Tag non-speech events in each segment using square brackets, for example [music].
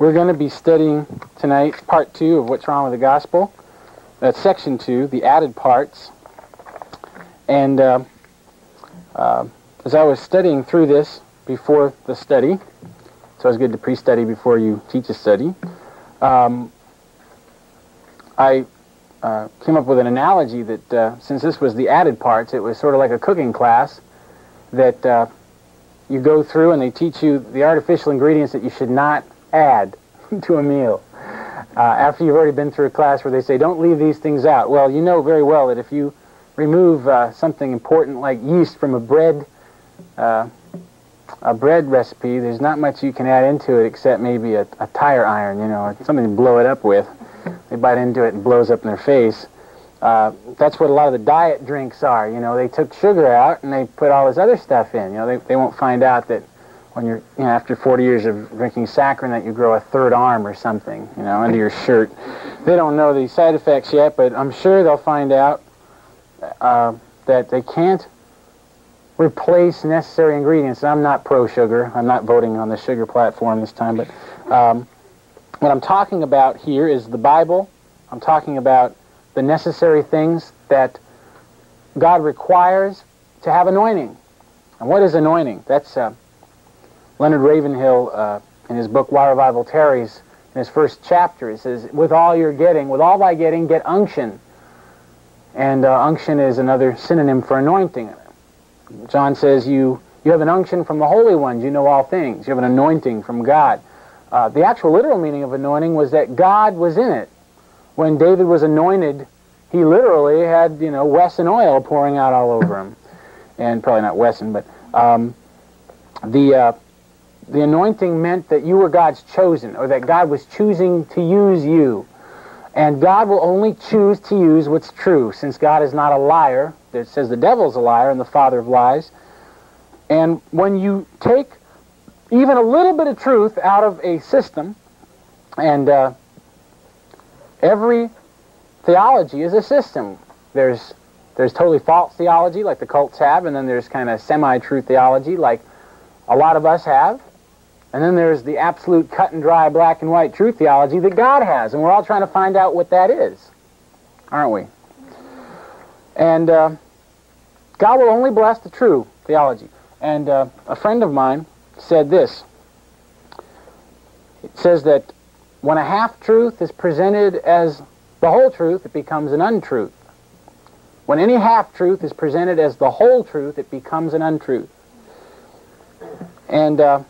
We're going to be studying tonight part two of What's Wrong with the Gospel. That's section two, the added parts. And uh, uh, as I was studying through this before the study, so it's good to pre-study before you teach a study, um, I uh, came up with an analogy that uh, since this was the added parts, it was sort of like a cooking class that uh, you go through and they teach you the artificial ingredients that you should not add [laughs] to a meal. Uh, after you've already been through a class where they say, don't leave these things out. Well, you know very well that if you remove uh, something important like yeast from a bread, uh, a bread recipe, there's not much you can add into it except maybe a, a tire iron, you know, something to blow it up with. They bite into it and blows up in their face. Uh, that's what a lot of the diet drinks are. You know, they took sugar out and they put all this other stuff in. You know, they, they won't find out that when you're, you know, after 40 years of drinking saccharin that you grow a third arm or something, you know, under your shirt. They don't know the side effects yet, but I'm sure they'll find out uh, that they can't replace necessary ingredients. I'm not pro-sugar. I'm not voting on the sugar platform this time, but um, what I'm talking about here is the Bible. I'm talking about the necessary things that God requires to have anointing. And what is anointing? That's uh, Leonard Ravenhill, uh, in his book Why Revival Tarries, in his first chapter, he says, with all you're getting, with all thy getting, get unction. And uh, unction is another synonym for anointing. John says, you, you have an unction from the Holy Ones, you know all things. You have an anointing from God. Uh, the actual literal meaning of anointing was that God was in it. When David was anointed, he literally had, you know, Wesson oil pouring out all over him. And probably not Wesson, but um, the, uh, the anointing meant that you were God's chosen, or that God was choosing to use you. And God will only choose to use what's true, since God is not a liar. It says the devil's a liar and the father of lies. And when you take even a little bit of truth out of a system, and uh, every theology is a system. There's there's totally false theology, like the cults have, and then there's kind of semi-true theology, like a lot of us have. And then there's the absolute cut and dry black and white truth theology that God has, and we're all trying to find out what that is, aren't we? And uh, God will only bless the true theology. And uh, a friend of mine said this. It says that when a half-truth is presented as the whole truth, it becomes an untruth. When any half-truth is presented as the whole truth, it becomes an untruth. And uh,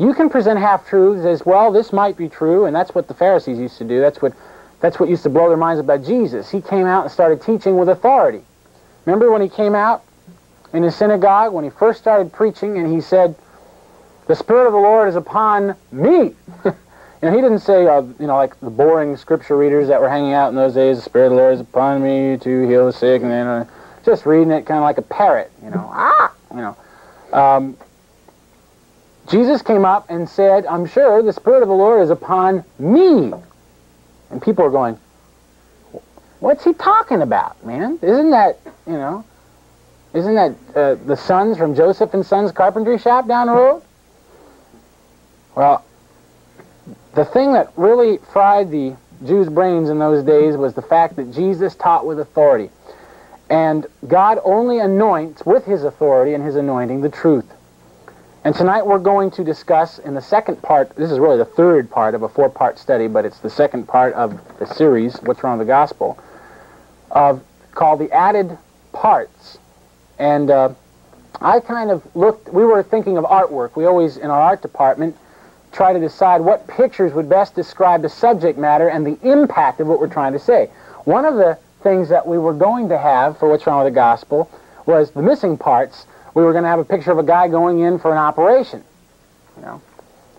you can present half-truths as, well, this might be true, and that's what the Pharisees used to do. That's what, that's what used to blow their minds about Jesus. He came out and started teaching with authority. Remember when he came out in the synagogue, when he first started preaching, and he said, the Spirit of the Lord is upon me. [laughs] you know, he didn't say, uh, you know, like the boring scripture readers that were hanging out in those days, the Spirit of the Lord is upon me to heal the sick, and then uh, just reading it kind of like a parrot, you know, ah, you know. Um, Jesus came up and said, I'm sure the Spirit of the Lord is upon me. And people are going, what's he talking about, man? Isn't that, you know, isn't that uh, the sons from Joseph and Sons Carpentry Shop down the road? Well, the thing that really fried the Jews' brains in those days was the fact that Jesus taught with authority. And God only anoints with his authority and his anointing the truth. And tonight we're going to discuss in the second part, this is really the third part of a four-part study, but it's the second part of the series, What's Wrong with the Gospel, of, called The Added Parts. And uh, I kind of looked, we were thinking of artwork. We always, in our art department, try to decide what pictures would best describe the subject matter and the impact of what we're trying to say. One of the things that we were going to have for What's Wrong with the Gospel was the missing parts. We were going to have a picture of a guy going in for an operation, you know,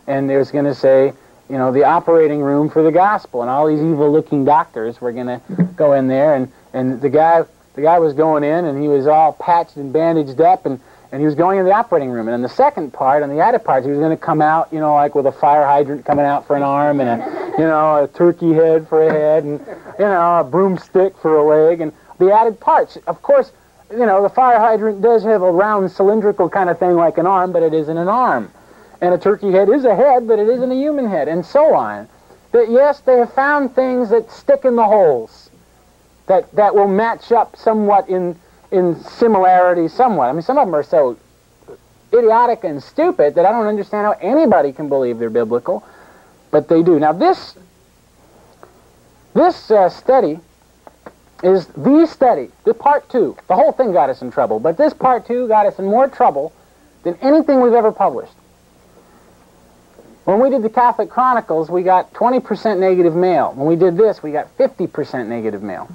and it was going to say, you know, the operating room for the gospel, and all these evil-looking doctors were going to go in there, and, and the guy the guy was going in, and he was all patched and bandaged up, and and he was going in the operating room. And in the second part, on the added parts, he was going to come out, you know, like with a fire hydrant coming out for an arm and a, you know, a turkey head for a head and, you know, a broomstick for a leg and the added parts. Of course, you know, the fire hydrant does have a round cylindrical kind of thing like an arm, but it isn't an arm. and a turkey head is a head, but it isn't a human head, and so on. That yes, they have found things that stick in the holes, that, that will match up somewhat in, in similarity somewhat. I mean, some of them are so idiotic and stupid that I don't understand how anybody can believe they're biblical, but they do. Now this, this uh, study is the study, the part two. The whole thing got us in trouble, but this part two got us in more trouble than anything we've ever published. When we did the Catholic Chronicles, we got 20% negative mail. When we did this, we got 50% negative mail.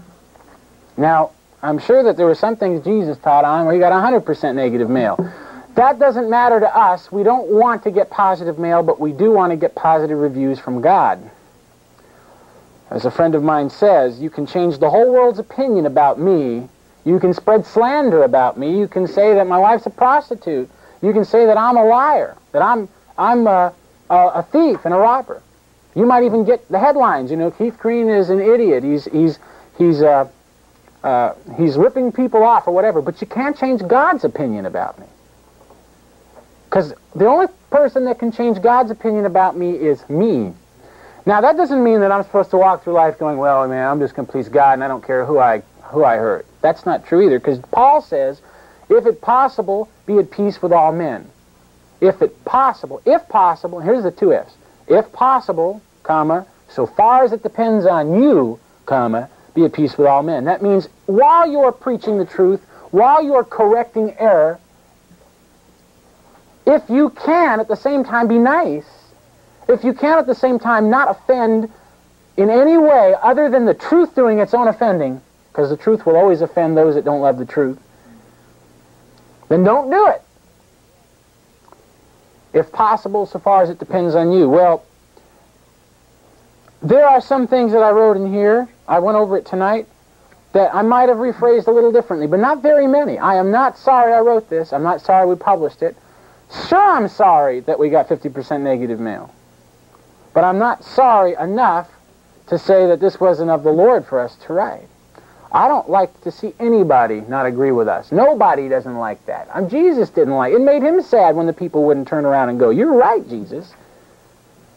Now, I'm sure that there were some things Jesus taught on where he got 100% negative mail. That doesn't matter to us. We don't want to get positive mail, but we do want to get positive reviews from God. As a friend of mine says, you can change the whole world's opinion about me. You can spread slander about me. You can say that my wife's a prostitute. You can say that I'm a liar, that I'm, I'm a, a, thief and a robber. You might even get the headlines. You know, Keith Green is an idiot. He's, he's, he's, uh, uh, he's ripping people off or whatever. But you can't change God's opinion about me. Because the only person that can change God's opinion about me is me. Now, that doesn't mean that I'm supposed to walk through life going, well, man, I'm just going to please God and I don't care who I, who I hurt. That's not true either, because Paul says, if it possible, be at peace with all men. If it possible, if possible, here's the two F's. If possible, comma, so far as it depends on you, comma, be at peace with all men. That means while you're preaching the truth, while you're correcting error, if you can at the same time be nice, if you can at the same time not offend in any way other than the truth doing its own offending, because the truth will always offend those that don't love the truth, then don't do it. If possible, so far as it depends on you. Well, there are some things that I wrote in here, I went over it tonight, that I might have rephrased a little differently, but not very many. I am not sorry I wrote this. I'm not sorry we published it. Sure, I'm sorry that we got 50% negative mail. But I'm not sorry enough to say that this wasn't of the Lord for us to write. I don't like to see anybody not agree with us. Nobody doesn't like that. I'm, Jesus didn't like it. It made him sad when the people wouldn't turn around and go, You're right, Jesus.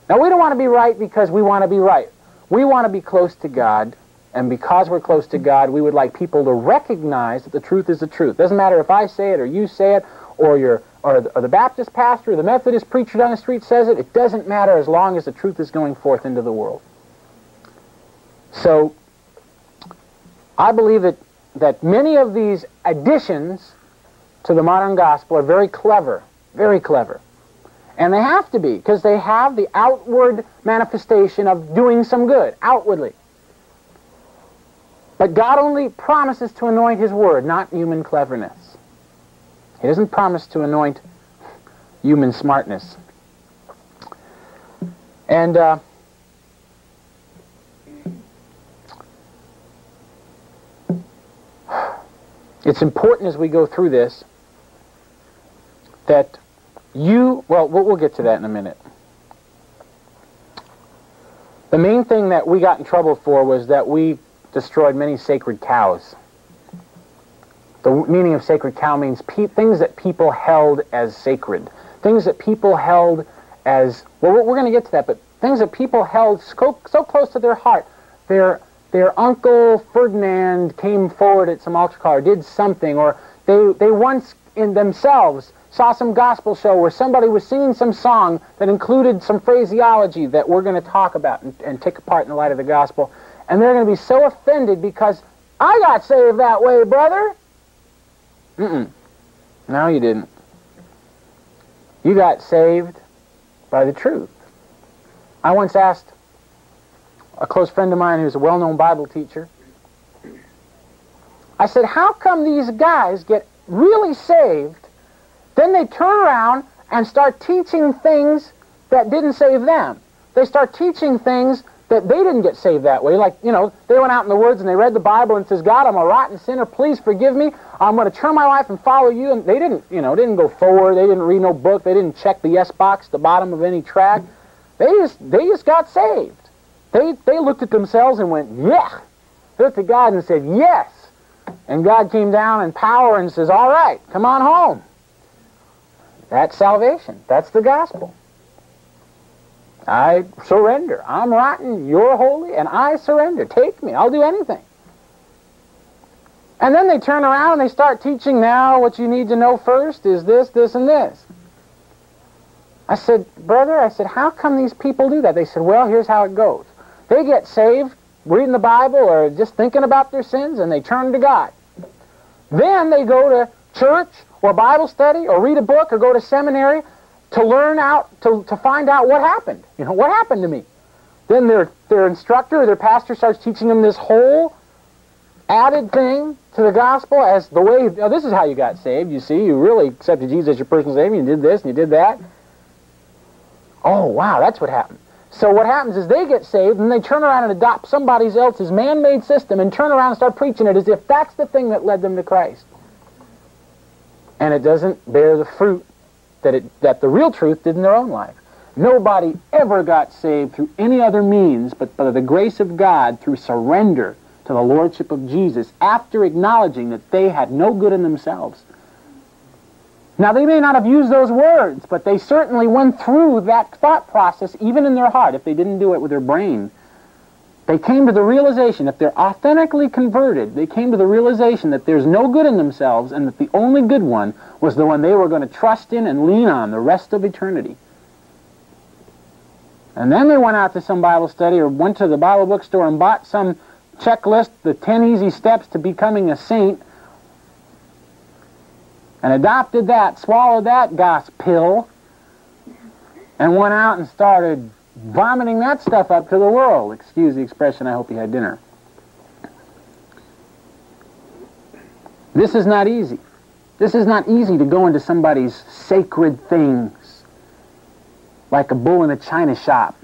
Now, we don't want to be right because we want to be right. We want to be close to God, and because we're close to God, we would like people to recognize that the truth is the truth. Doesn't matter if I say it or you say it or your or the, or the Baptist pastor or the Methodist preacher down the street says it, it doesn't matter as long as the truth is going forth into the world. So, I believe that, that many of these additions to the modern gospel are very clever, very clever. And they have to be, because they have the outward manifestation of doing some good, outwardly. But God only promises to anoint His Word, not human cleverness. He doesn't promise to anoint human smartness. And uh, it's important as we go through this that you, well, we'll get to that in a minute. The main thing that we got in trouble for was that we destroyed many sacred cows. The meaning of sacred cow means things that people held as sacred. Things that people held as, well, we're going to get to that, but things that people held so, so close to their heart. Their, their uncle Ferdinand came forward at some altar call or did something, or they, they once in themselves saw some gospel show where somebody was singing some song that included some phraseology that we're going to talk about and, and take apart in the light of the gospel. And they're going to be so offended because I got saved that way, brother. Mm-mm. No, you didn't. You got saved by the truth. I once asked a close friend of mine who's a well-known Bible teacher, I said, how come these guys get really saved, then they turn around and start teaching things that didn't save them? They start teaching things that they didn't get saved that way. Like, you know, they went out in the woods and they read the Bible and says, God, I'm a rotten sinner. Please forgive me. I'm going to turn my life and follow you. And they didn't, you know, didn't go forward. They didn't read no book. They didn't check the yes box, at the bottom of any track. They just, they just got saved. They, they looked at themselves and went, yeah. They looked at God and said, yes. And God came down in power and says, all right, come on home. That's salvation. That's the gospel. I surrender. I'm rotten, you're holy, and I surrender. Take me. I'll do anything. And then they turn around and they start teaching now what you need to know first is this, this, and this. I said, brother, I said, how come these people do that? They said, well, here's how it goes. They get saved reading the Bible or just thinking about their sins and they turn to God. Then they go to church or Bible study or read a book or go to seminary to learn out, to, to find out what happened. You know, what happened to me? Then their, their instructor or their pastor starts teaching them this whole added thing to the gospel as the way, oh, this is how you got saved. You see, you really accepted Jesus as your personal savior. You did this and you did that. Oh, wow, that's what happened. So what happens is they get saved and they turn around and adopt somebody else's man-made system and turn around and start preaching it as if that's the thing that led them to Christ. And it doesn't bear the fruit that, it, that the real truth did in their own life. Nobody ever got saved through any other means but by the grace of God through surrender to the Lordship of Jesus after acknowledging that they had no good in themselves. Now, they may not have used those words, but they certainly went through that thought process even in their heart if they didn't do it with their brain. They came to the realization, if they're authentically converted, they came to the realization that there's no good in themselves and that the only good one was the one they were going to trust in and lean on the rest of eternity. And then they went out to some Bible study or went to the Bible bookstore and bought some checklist, the 10 easy steps to becoming a saint, and adopted that, swallowed that goss pill, and went out and started vomiting that stuff up to the world. Excuse the expression, I hope you had dinner. This is not easy. This is not easy to go into somebody's sacred things like a bull in a china shop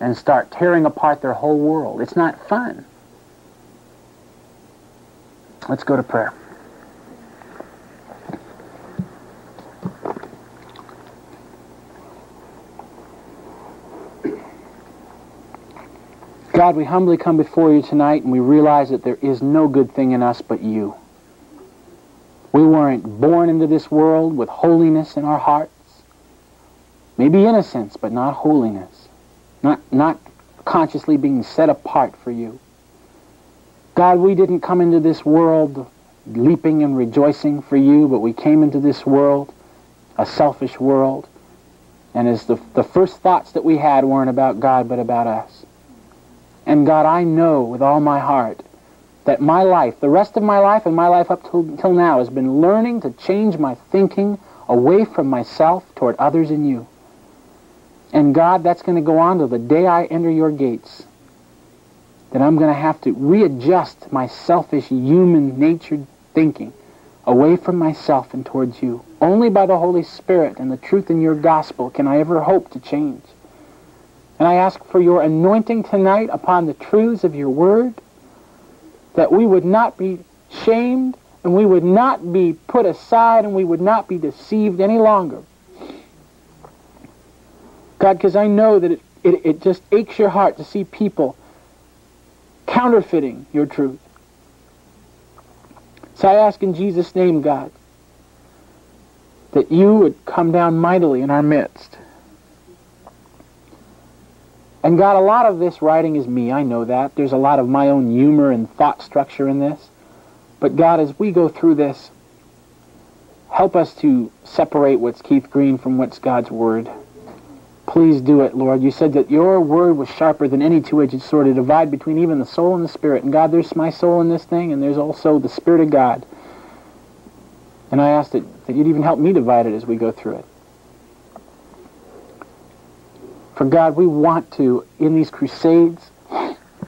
and start tearing apart their whole world. It's not fun. Let's go to prayer. God, we humbly come before you tonight and we realize that there is no good thing in us but you. We weren't born into this world with holiness in our hearts. Maybe innocence, but not holiness. Not, not consciously being set apart for you. God, we didn't come into this world leaping and rejoicing for you, but we came into this world, a selfish world, and as the, the first thoughts that we had weren't about God, but about us. And God, I know with all my heart that my life, the rest of my life and my life up till, till now, has been learning to change my thinking away from myself toward others in you. And God, that's going to go on till the day I enter your gates. That I'm going to have to readjust my selfish, human natured thinking away from myself and towards you. Only by the Holy Spirit and the truth in your gospel can I ever hope to change. And I ask for your anointing tonight upon the truths of your word, that we would not be shamed and we would not be put aside and we would not be deceived any longer. God, because I know that it, it, it just aches your heart to see people counterfeiting your truth. So I ask in Jesus' name, God, that you would come down mightily in our midst. And God, a lot of this writing is me. I know that. There's a lot of my own humor and thought structure in this. But God, as we go through this, help us to separate what's Keith Green from what's God's Word. Please do it, Lord. You said that your Word was sharper than any two-edged sword to divide between even the soul and the spirit. And God, there's my soul in this thing, and there's also the Spirit of God. And I ask that, that you'd even help me divide it as we go through it. For God, we want to, in these crusades,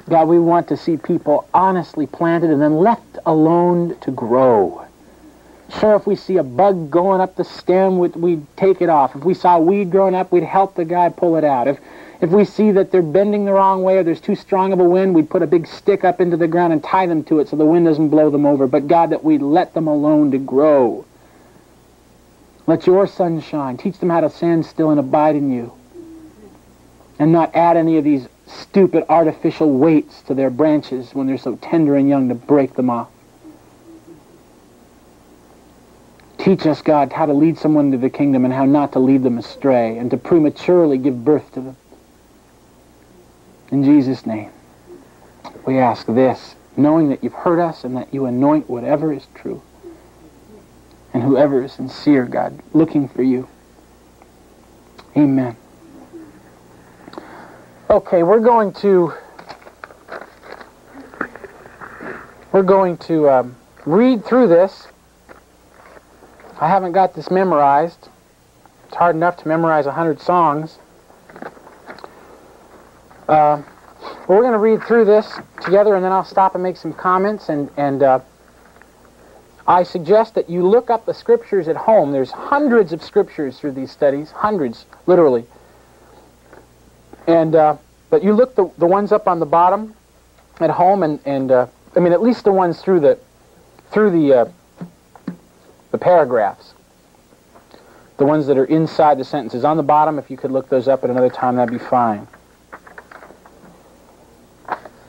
God, we want to see people honestly planted and then left alone to grow. Sure, if we see a bug going up the stem, we'd, take it off. If we saw weed growing up, we'd help the guy pull it out. If, if we see that they're bending the wrong way or there's too strong of a wind, we'd put a big stick up into the ground and tie them to it so the wind doesn't blow them over. But God, that we'd let them alone to grow. Let your sun shine. Teach them how to stand still and abide in you and not add any of these stupid artificial weights to their branches when they're so tender and young to break them off. Teach us, God, how to lead someone to the kingdom and how not to lead them astray and to prematurely give birth to them. In Jesus' name, we ask this, knowing that you've heard us and that you anoint whatever is true and whoever is sincere, God, looking for you. Amen. Okay, we're going to we're going to um, read through this. I haven't got this memorized. It's hard enough to memorize a hundred songs. Uh, we're going to read through this together, and then I'll stop and make some comments. And and uh, I suggest that you look up the scriptures at home. There's hundreds of scriptures through these studies, hundreds, literally. And uh, but you look the the ones up on the bottom at home, and and uh, I mean at least the ones through the through the uh, the paragraphs. The ones that are inside the sentences on the bottom. If you could look those up at another time, that'd be fine.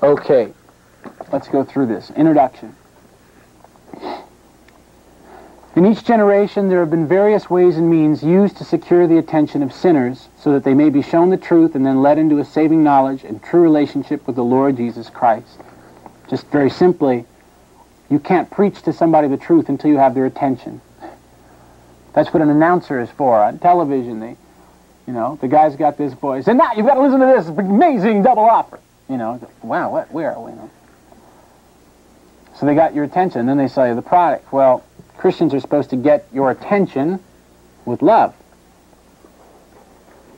Okay, let's go through this. Introduction. In each generation, there have been various ways and means used to secure the attention of sinners so that they may be shown the truth and then led into a saving knowledge and true relationship with the Lord Jesus Christ. Just very simply, you can't preach to somebody the truth until you have their attention. That's what an announcer is for on television. They, you know, the guy's got this voice, and now you've got to listen to this amazing double offer. You know, wow, what, where are we? So they got your attention, then they sell you the product. Well, Christians are supposed to get your attention with love.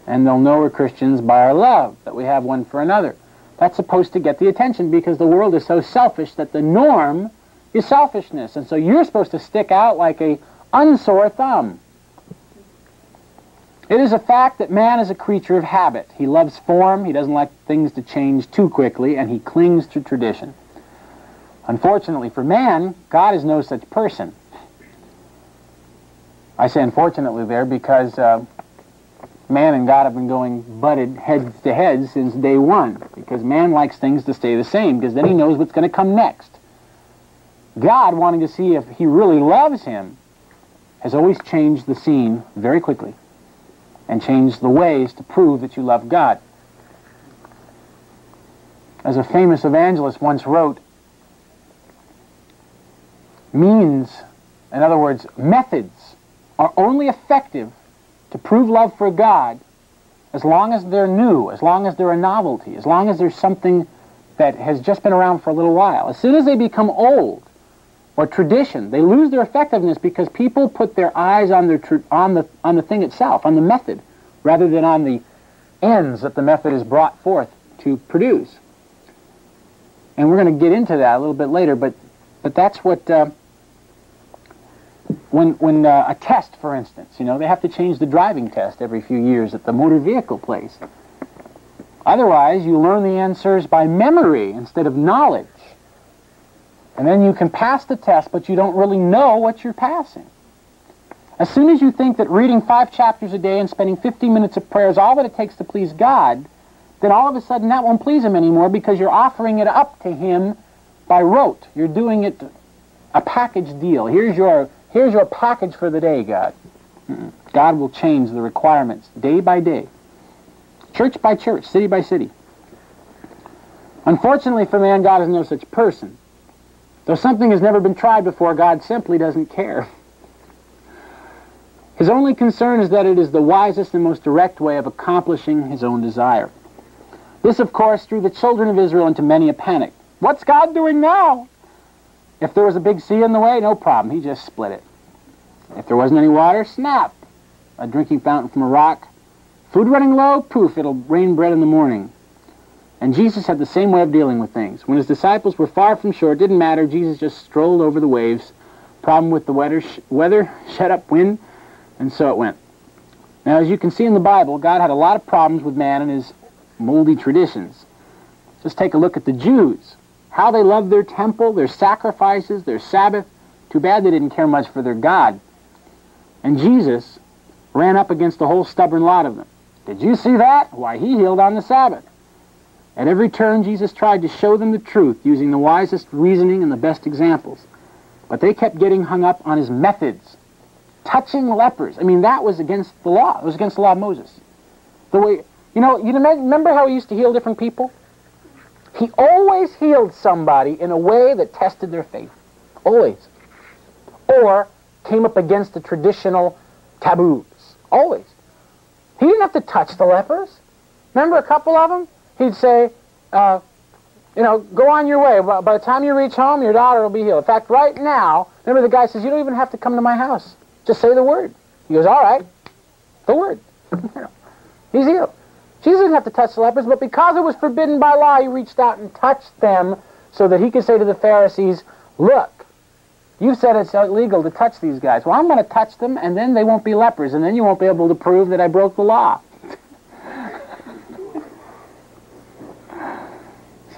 And they'll know we're Christians by our love, that we have one for another. That's supposed to get the attention because the world is so selfish that the norm is selfishness. And so you're supposed to stick out like a unsore thumb. It is a fact that man is a creature of habit. He loves form, he doesn't like things to change too quickly, and he clings to tradition. Unfortunately for man, God is no such person. I say unfortunately there because uh, man and God have been going butted head to head since day one. Because man likes things to stay the same because then he knows what's going to come next. God, wanting to see if he really loves him, has always changed the scene very quickly and changed the ways to prove that you love God. As a famous evangelist once wrote, means, in other words, methods are only effective to prove love for God as long as they're new, as long as they're a novelty, as long as there's something that has just been around for a little while. As soon as they become old or tradition, they lose their effectiveness because people put their eyes on, their on, the, on the thing itself, on the method, rather than on the ends that the method is brought forth to produce. And we're going to get into that a little bit later, but, but that's what... Uh, when, when uh, a test, for instance, you know, they have to change the driving test every few years at the motor vehicle place. Otherwise, you learn the answers by memory instead of knowledge. And then you can pass the test, but you don't really know what you're passing. As soon as you think that reading five chapters a day and spending 15 minutes of prayer is all that it takes to please God, then all of a sudden that won't please Him anymore because you're offering it up to Him by rote. You're doing it a package deal. Here's your Here's your package for the day, God. God will change the requirements day by day, church by church, city by city. Unfortunately for man, God is no such person. Though something has never been tried before, God simply doesn't care. His only concern is that it is the wisest and most direct way of accomplishing his own desire. This, of course, threw the children of Israel into many a panic. What's God doing now? If there was a big sea in the way, no problem. He just split it. If there wasn't any water, snap. A drinking fountain from a rock. Food running low, poof, it'll rain bread in the morning. And Jesus had the same way of dealing with things. When his disciples were far from shore, it didn't matter. Jesus just strolled over the waves. Problem with the weather, sh weather [laughs] shut up wind, and so it went. Now, as you can see in the Bible, God had a lot of problems with man and his moldy traditions. Just take a look at the Jews. How they loved their temple, their sacrifices, their Sabbath. Too bad they didn't care much for their God. And Jesus ran up against a whole stubborn lot of them. Did you see that? Why, he healed on the Sabbath. At every turn, Jesus tried to show them the truth using the wisest reasoning and the best examples. But they kept getting hung up on his methods. Touching lepers. I mean, that was against the law. It was against the law of Moses. The way, you know, you remember how he used to heal different people? He always healed somebody in a way that tested their faith. Always. Or came up against the traditional taboos. Always. He didn't have to touch the lepers. Remember a couple of them? He'd say, uh, you know, go on your way. By the time you reach home, your daughter will be healed. In fact, right now, remember the guy says, you don't even have to come to my house. Just say the word. He goes, all right, the word. [laughs] He's healed. Jesus didn't have to touch the lepers, but because it was forbidden by law, he reached out and touched them so that he could say to the Pharisees, look, you said it's illegal to touch these guys. Well, I'm going to touch them, and then they won't be lepers, and then you won't be able to prove that I broke the law. [laughs]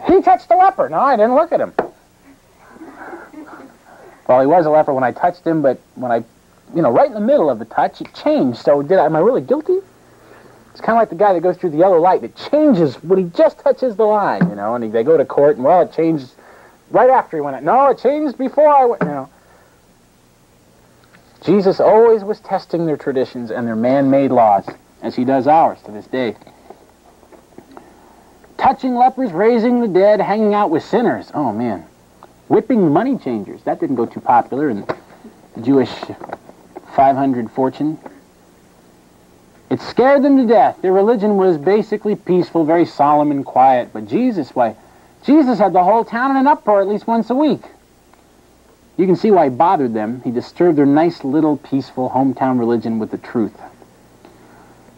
he touched the leper. No, I didn't look at him. Well, he was a leper when I touched him, but when I, you know, right in the middle of the touch, it changed. So did I, am I really guilty? It's kind of like the guy that goes through the yellow light. that changes when he just touches the line, you know, and he, they go to court, and, well, it changed right after he went. out. No, it changed before I went. You know. Jesus always was testing their traditions and their man-made laws, as he does ours to this day. Touching lepers, raising the dead, hanging out with sinners. Oh, man. Whipping money changers. That didn't go too popular in the Jewish 500 fortune. It scared them to death. Their religion was basically peaceful, very solemn and quiet. But Jesus, why, Jesus had the whole town in an uproar at least once a week. You can see why he bothered them. He disturbed their nice little peaceful hometown religion with the truth.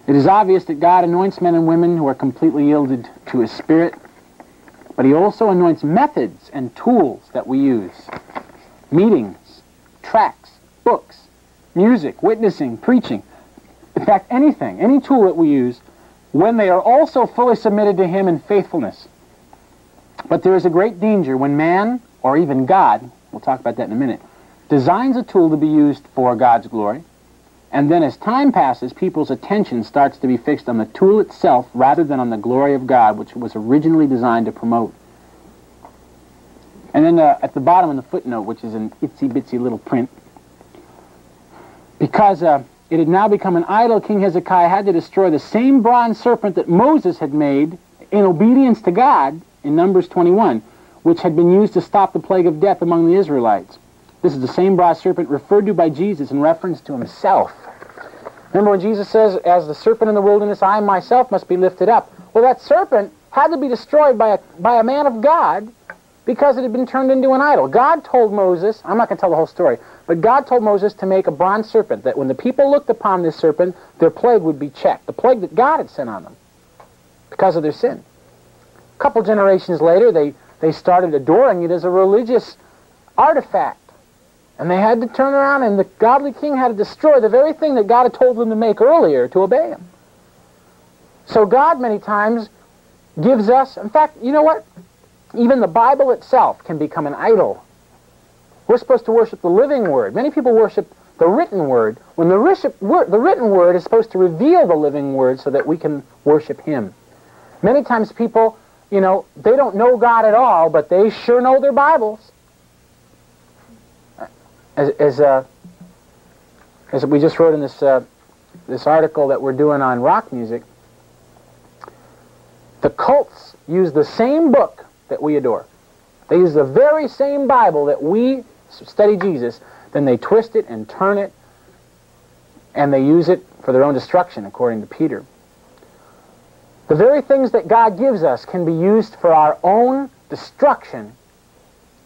It is obvious that God anoints men and women who are completely yielded to his spirit, but he also anoints methods and tools that we use. Meetings, tracts, books, music, witnessing, preaching. In fact, anything, any tool that we use, when they are also fully submitted to him in faithfulness. But there is a great danger when man, or even God, we'll talk about that in a minute, designs a tool to be used for God's glory, and then as time passes, people's attention starts to be fixed on the tool itself rather than on the glory of God, which was originally designed to promote. And then uh, at the bottom in the footnote, which is an itsy-bitsy little print, because uh, it had now become an idol, King Hezekiah had to destroy the same bronze serpent that Moses had made in obedience to God in Numbers 21, which had been used to stop the plague of death among the Israelites. This is the same bronze serpent referred to by Jesus in reference to himself. Remember when Jesus says, as the serpent in the wilderness, I myself must be lifted up. Well, that serpent had to be destroyed by a, by a man of God because it had been turned into an idol. God told Moses, I'm not going to tell the whole story, but God told Moses to make a bronze serpent, that when the people looked upon this serpent, their plague would be checked, the plague that God had sent on them because of their sin. A couple generations later, they, they started adoring it as a religious artifact. And they had to turn around, and the godly king had to destroy the very thing that God had told them to make earlier to obey him. So God, many times, gives us, in fact, you know what? Even the Bible itself can become an idol. We're supposed to worship the living word. Many people worship the written word, when the, the written word is supposed to reveal the living word so that we can worship him. Many times people you know, they don't know God at all, but they sure know their Bibles. As, as, uh, as we just wrote in this, uh, this article that we're doing on rock music, the cults use the same book that we adore. They use the very same Bible that we study Jesus, then they twist it and turn it, and they use it for their own destruction, according to Peter. The very things that God gives us can be used for our own destruction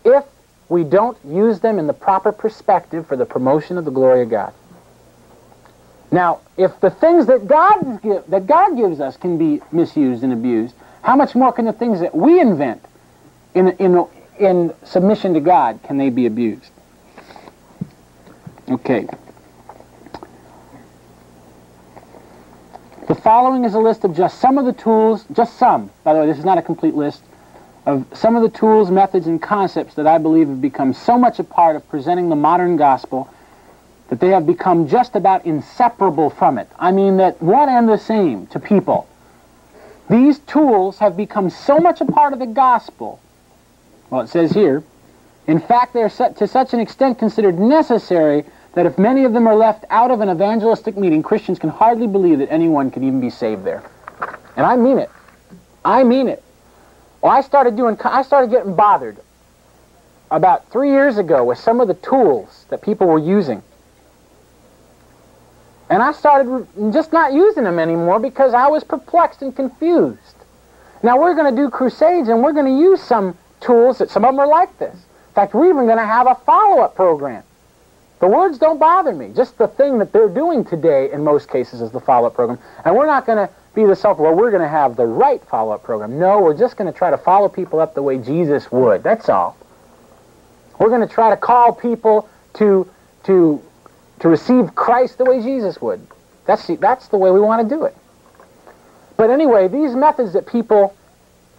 if we don't use them in the proper perspective for the promotion of the glory of God. Now, if the things that God, give, that God gives us can be misused and abused, how much more can the things that we invent in, in, in submission to God, can they be abused? Okay. The following is a list of just some of the tools, just some, by the way, this is not a complete list, of some of the tools, methods, and concepts that I believe have become so much a part of presenting the modern gospel that they have become just about inseparable from it. I mean that one and the same to people. These tools have become so much a part of the gospel, well, it says here, in fact, they are to such an extent considered necessary that if many of them are left out of an evangelistic meeting, Christians can hardly believe that anyone could even be saved there. And I mean it. I mean it. Well, I started doing, I started getting bothered about three years ago with some of the tools that people were using. And I started just not using them anymore because I was perplexed and confused. Now we're going to do crusades and we're going to use some tools that some of them are like this. In fact, we're even going to have a follow-up program. The words don't bother me. Just the thing that they're doing today in most cases is the follow-up program. And we're not going to be the self, well, we're going to have the right follow-up program. No, we're just going to try to follow people up the way Jesus would. That's all. We're going to try to call people to, to, to receive Christ the way Jesus would. That's the, that's the way we want to do it. But anyway, these methods that people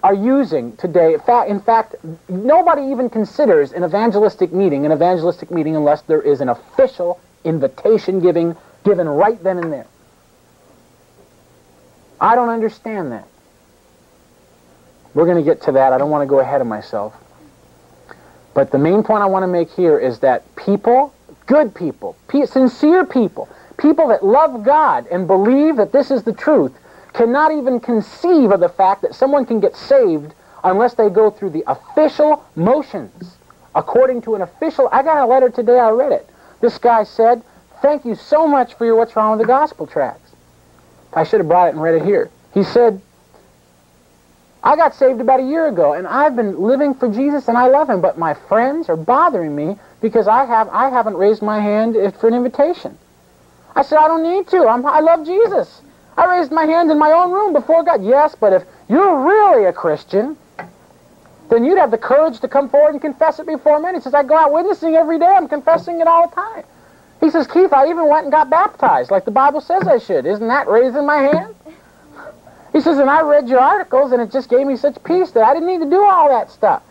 are using today, in fact, nobody even considers an evangelistic meeting an evangelistic meeting unless there is an official invitation giving given right then and there. I don't understand that. We're going to get to that. I don't want to go ahead of myself. But the main point I want to make here is that people, good people, sincere people, people that love God and believe that this is the truth, cannot even conceive of the fact that someone can get saved unless they go through the official motions. According to an official, I got a letter today, I read it. This guy said, thank you so much for your What's Wrong with the Gospel tracts. I should have brought it and read it here. He said, I got saved about a year ago, and I've been living for Jesus, and I love him, but my friends are bothering me because I, have, I haven't raised my hand for an invitation. I said, I don't need to. I'm, I love Jesus. I raised my hand in my own room before God. Yes, but if you're really a Christian, then you'd have the courage to come forward and confess it before men. He says, I go out witnessing every day. I'm confessing it all the time. He says, Keith, I even went and got baptized like the Bible says I should. Isn't that raising my hand? He says, and I read your articles, and it just gave me such peace that I didn't need to do all that stuff.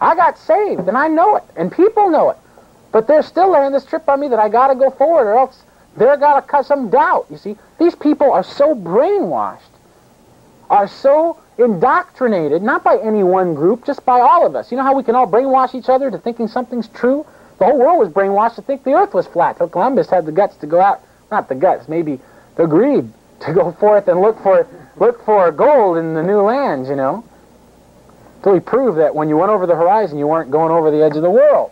I got saved, and I know it, and people know it. But they're still laying this trip on me that I got to go forward, or else they're got to cut some doubt. You see, these people are so brainwashed, are so indoctrinated, not by any one group, just by all of us. You know how we can all brainwash each other to thinking something's true? The whole world was brainwashed to think the earth was flat. So Columbus had the guts to go out, not the guts, maybe the greed to go [laughs] forth and look for look for gold in the new lands, you know. So he proved that when you went over the horizon, you weren't going over the edge of the world.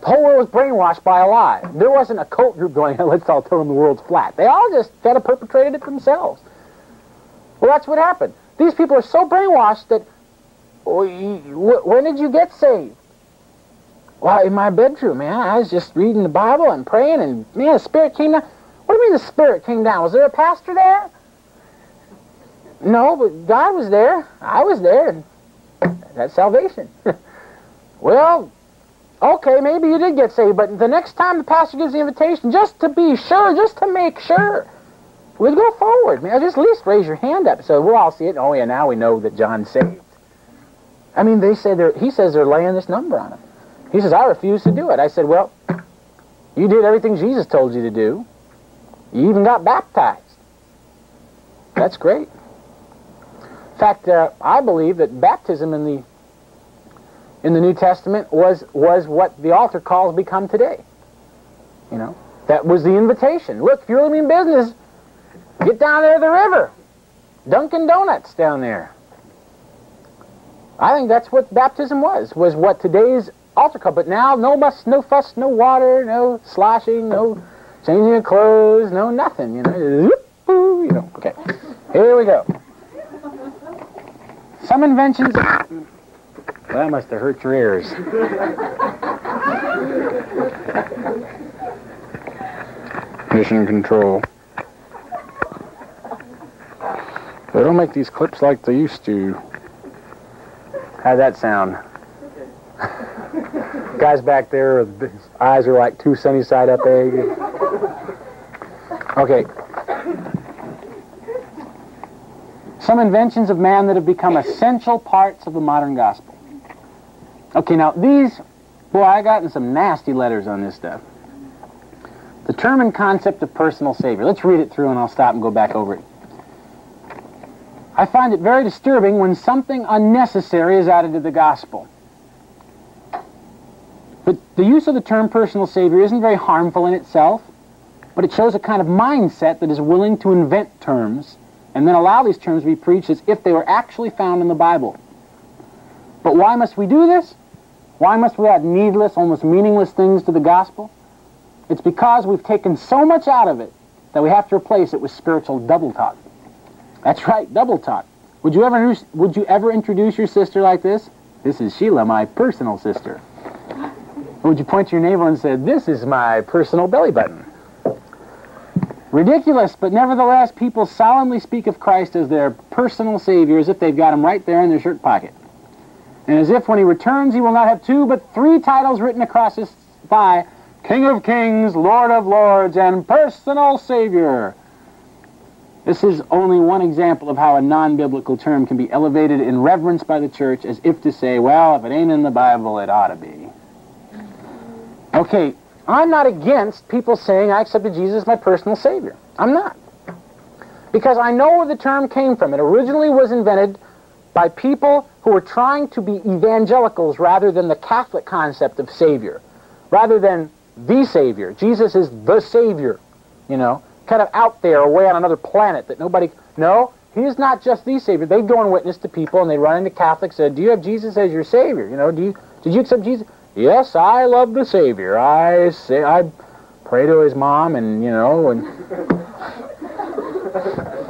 The whole world was brainwashed by a lie. There wasn't a cult group going, [laughs] let's all tell them the world's flat. They all just kind of perpetrated it themselves. Well, that's what happened. These people are so brainwashed that, oh, when did you get saved? Well, in my bedroom, man. I was just reading the Bible and praying, and, man, the Spirit came down. What do you mean the Spirit came down? Was there a pastor there? No, but God was there. I was there. That's salvation. [laughs] well, okay, maybe you did get saved, but the next time the pastor gives the invitation, just to be sure, just to make sure, we'll go forward. Man, just at least raise your hand up so we'll all see it. Oh, yeah, now we know that John's saved. I mean, they say they're, he says they're laying this number on him. He says, I refuse to do it. I said, well, you did everything Jesus told you to do. You even got baptized. That's great. In fact, uh, I believe that baptism in the in the New Testament was was what the altar calls become today. You know, that was the invitation. Look, if you really mean business, get down there to the river. Dunkin' Donuts down there. I think that's what baptism was, was what today's altar call. But now, no fuss, no fuss, no water, no sloshing, no changing of clothes, no nothing, you know. You know, okay. Here we go. Some inventions... Well, that must have hurt your ears. Mission control. They don't make these clips like they used to. How'd that sound? [laughs] Guys back there, his eyes are like two sunny side up eggs. Okay. Some inventions of man that have become essential parts of the modern gospel. Okay, now these, boy, I gotten some nasty letters on this stuff. The term and concept of personal savior. Let's read it through and I'll stop and go back over it. I find it very disturbing when something unnecessary is added to the gospel. But the use of the term personal savior isn't very harmful in itself, but it shows a kind of mindset that is willing to invent terms and then allow these terms to be preached as if they were actually found in the Bible. But why must we do this? Why must we add needless, almost meaningless things to the gospel? It's because we've taken so much out of it that we have to replace it with spiritual double talk. That's right, double talk. Would you ever would you ever introduce your sister like this? This is Sheila, my personal sister. Or would you point to your neighbor and say, "This is my personal belly button"? Ridiculous, but nevertheless, people solemnly speak of Christ as their personal Savior as if they've got him right there in their shirt pocket. And as if when he returns, he will not have two but three titles written across his thigh King of Kings, Lord of Lords, and Personal Savior. This is only one example of how a non-biblical term can be elevated in reverence by the church as if to say, well, if it ain't in the Bible, it ought to be. Okay, I'm not against people saying I accepted Jesus as my personal Savior. I'm not. Because I know where the term came from. It originally was invented by people who are trying to be evangelicals rather than the Catholic concept of Savior. Rather than the Savior. Jesus is the Savior, you know kind of out there, away on another planet that nobody. No, he is not just the Savior. They go and witness to people, and they run into Catholics. and Said, "Do you have Jesus as your Savior? You know, do you did you accept Jesus?" Yes, I love the Savior. I say I pray to his mom, and you know, and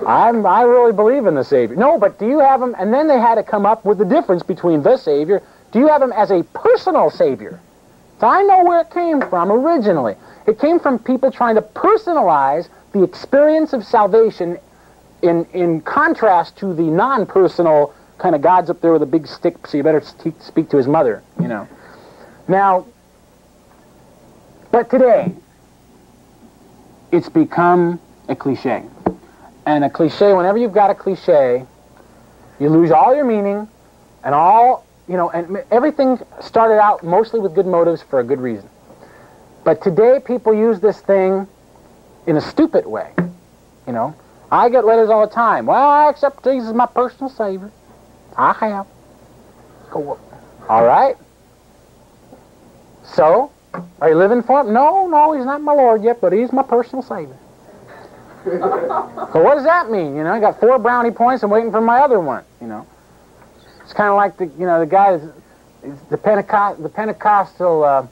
I'm I really believe in the Savior. No, but do you have him? And then they had to come up with the difference between the Savior. Do you have him as a personal Savior? So I know where it came from originally. It came from people trying to personalize the experience of salvation in, in contrast to the non-personal kind of God's up there with a big stick, so you better speak to his mother, you know. Now, but today, it's become a cliche. And a cliche, whenever you've got a cliche, you lose all your meaning and all, you know, and everything started out mostly with good motives for a good reason. But today people use this thing in a stupid way. You know, I get letters all the time. Well, I accept Jesus as my personal Savior. I have. Go All right. So, are you living for him? No, no, he's not my Lord yet, but he's my personal Savior. [laughs] so what does that mean? You know, I got four brownie points. I'm waiting for my other one. You know, it's kind of like the you know the guy, the Pentecost, the Pentecostal. Uh,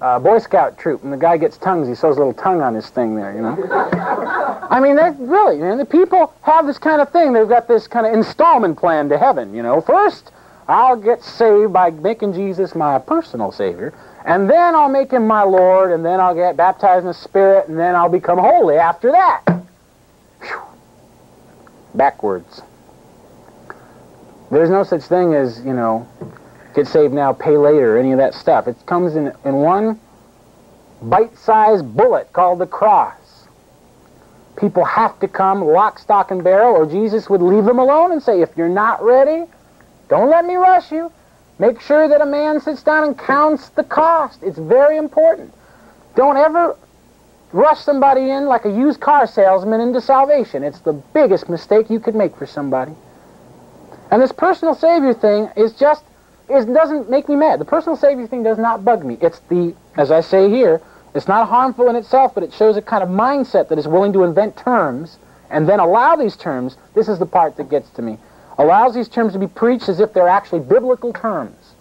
uh, Boy Scout troop, and the guy gets tongues. He sews a little tongue on his thing there, you know. [laughs] I mean, that's really, man. The people have this kind of thing. They've got this kind of installment plan to heaven, you know. First, I'll get saved by making Jesus my personal Savior, and then I'll make him my Lord, and then I'll get baptized in the Spirit, and then I'll become holy after that. Whew. Backwards. There's no such thing as, you know, get saved now, pay later, any of that stuff. It comes in, in one bite-sized bullet called the cross. People have to come lock, stock, and barrel, or Jesus would leave them alone and say, if you're not ready, don't let me rush you. Make sure that a man sits down and counts the cost. It's very important. Don't ever rush somebody in like a used car salesman into salvation. It's the biggest mistake you could make for somebody. And this personal savior thing is just it doesn't make me mad. The personal savior thing does not bug me. It's the, as I say here, it's not harmful in itself, but it shows a kind of mindset that is willing to invent terms and then allow these terms, this is the part that gets to me, allows these terms to be preached as if they're actually biblical terms.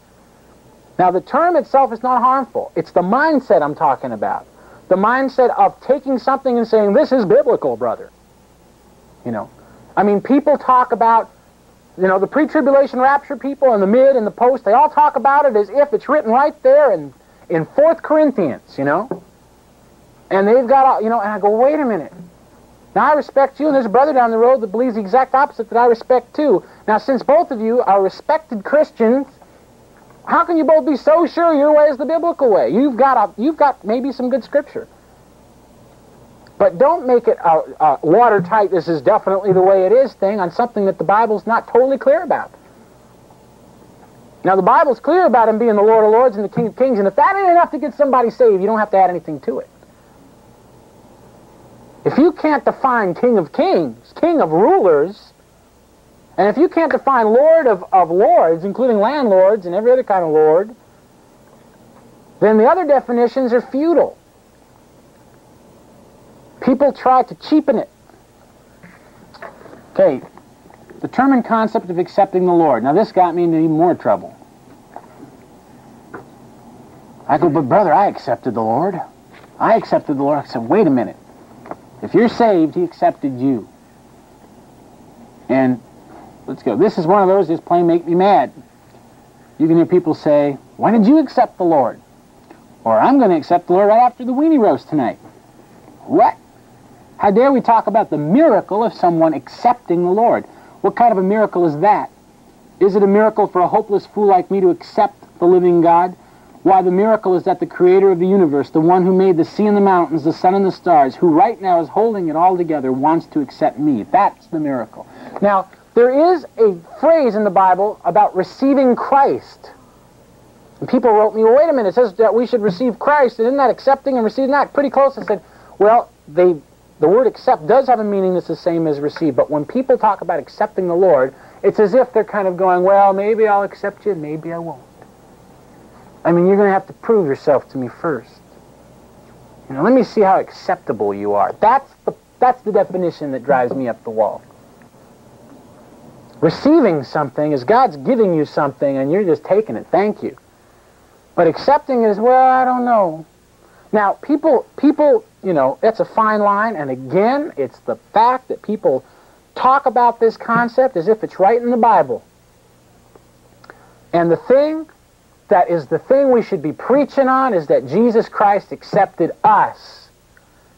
Now, the term itself is not harmful. It's the mindset I'm talking about. The mindset of taking something and saying, this is biblical, brother. You know, I mean, people talk about you know, the pre-tribulation rapture people and the mid and the post, they all talk about it as if it's written right there in, in 4th Corinthians, you know. And they've got, all, you know, and I go, wait a minute. Now, I respect you, and there's a brother down the road that believes the exact opposite that I respect too. Now, since both of you are respected Christians, how can you both be so sure your way is the biblical way? You've got, a, you've got maybe some good scripture. But don't make it a, a watertight, this is definitely the way it is thing on something that the Bible's not totally clear about. Now, the Bible's clear about him being the Lord of Lords and the King of Kings, and if that ain't enough to get somebody saved, you don't have to add anything to it. If you can't define King of Kings, King of Rulers, and if you can't define Lord of, of Lords, including landlords and every other kind of Lord, then the other definitions are futile. People try to cheapen it. Okay, the term and concept of accepting the Lord. Now this got me into even more trouble. I go, but brother, I accepted the Lord. I accepted the Lord. I said, wait a minute. If you're saved, he accepted you. And let's go. This is one of those just plain make me mad. You can hear people say, why did you accept the Lord? Or I'm going to accept the Lord right after the weenie roast tonight. What? How dare we talk about the miracle of someone accepting the Lord? What kind of a miracle is that? Is it a miracle for a hopeless fool like me to accept the living God? Why, the miracle is that the creator of the universe, the one who made the sea and the mountains, the sun and the stars, who right now is holding it all together, wants to accept me. That's the miracle. Now, there is a phrase in the Bible about receiving Christ. And people wrote me, well, wait a minute, it says that we should receive Christ, isn't that accepting and receiving that? Pretty close. I said, well, they, the word accept does have a meaning that's the same as receive, but when people talk about accepting the Lord, it's as if they're kind of going, well, maybe I'll accept you, maybe I won't. I mean, you're going to have to prove yourself to me first. You know, let me see how acceptable you are. That's the, that's the definition that drives me up the wall. Receiving something is God's giving you something and you're just taking it. Thank you. But accepting it is, well, I don't know. Now, people, people, you know, it's a fine line, and again, it's the fact that people talk about this concept as if it's right in the Bible. And the thing that is the thing we should be preaching on is that Jesus Christ accepted us.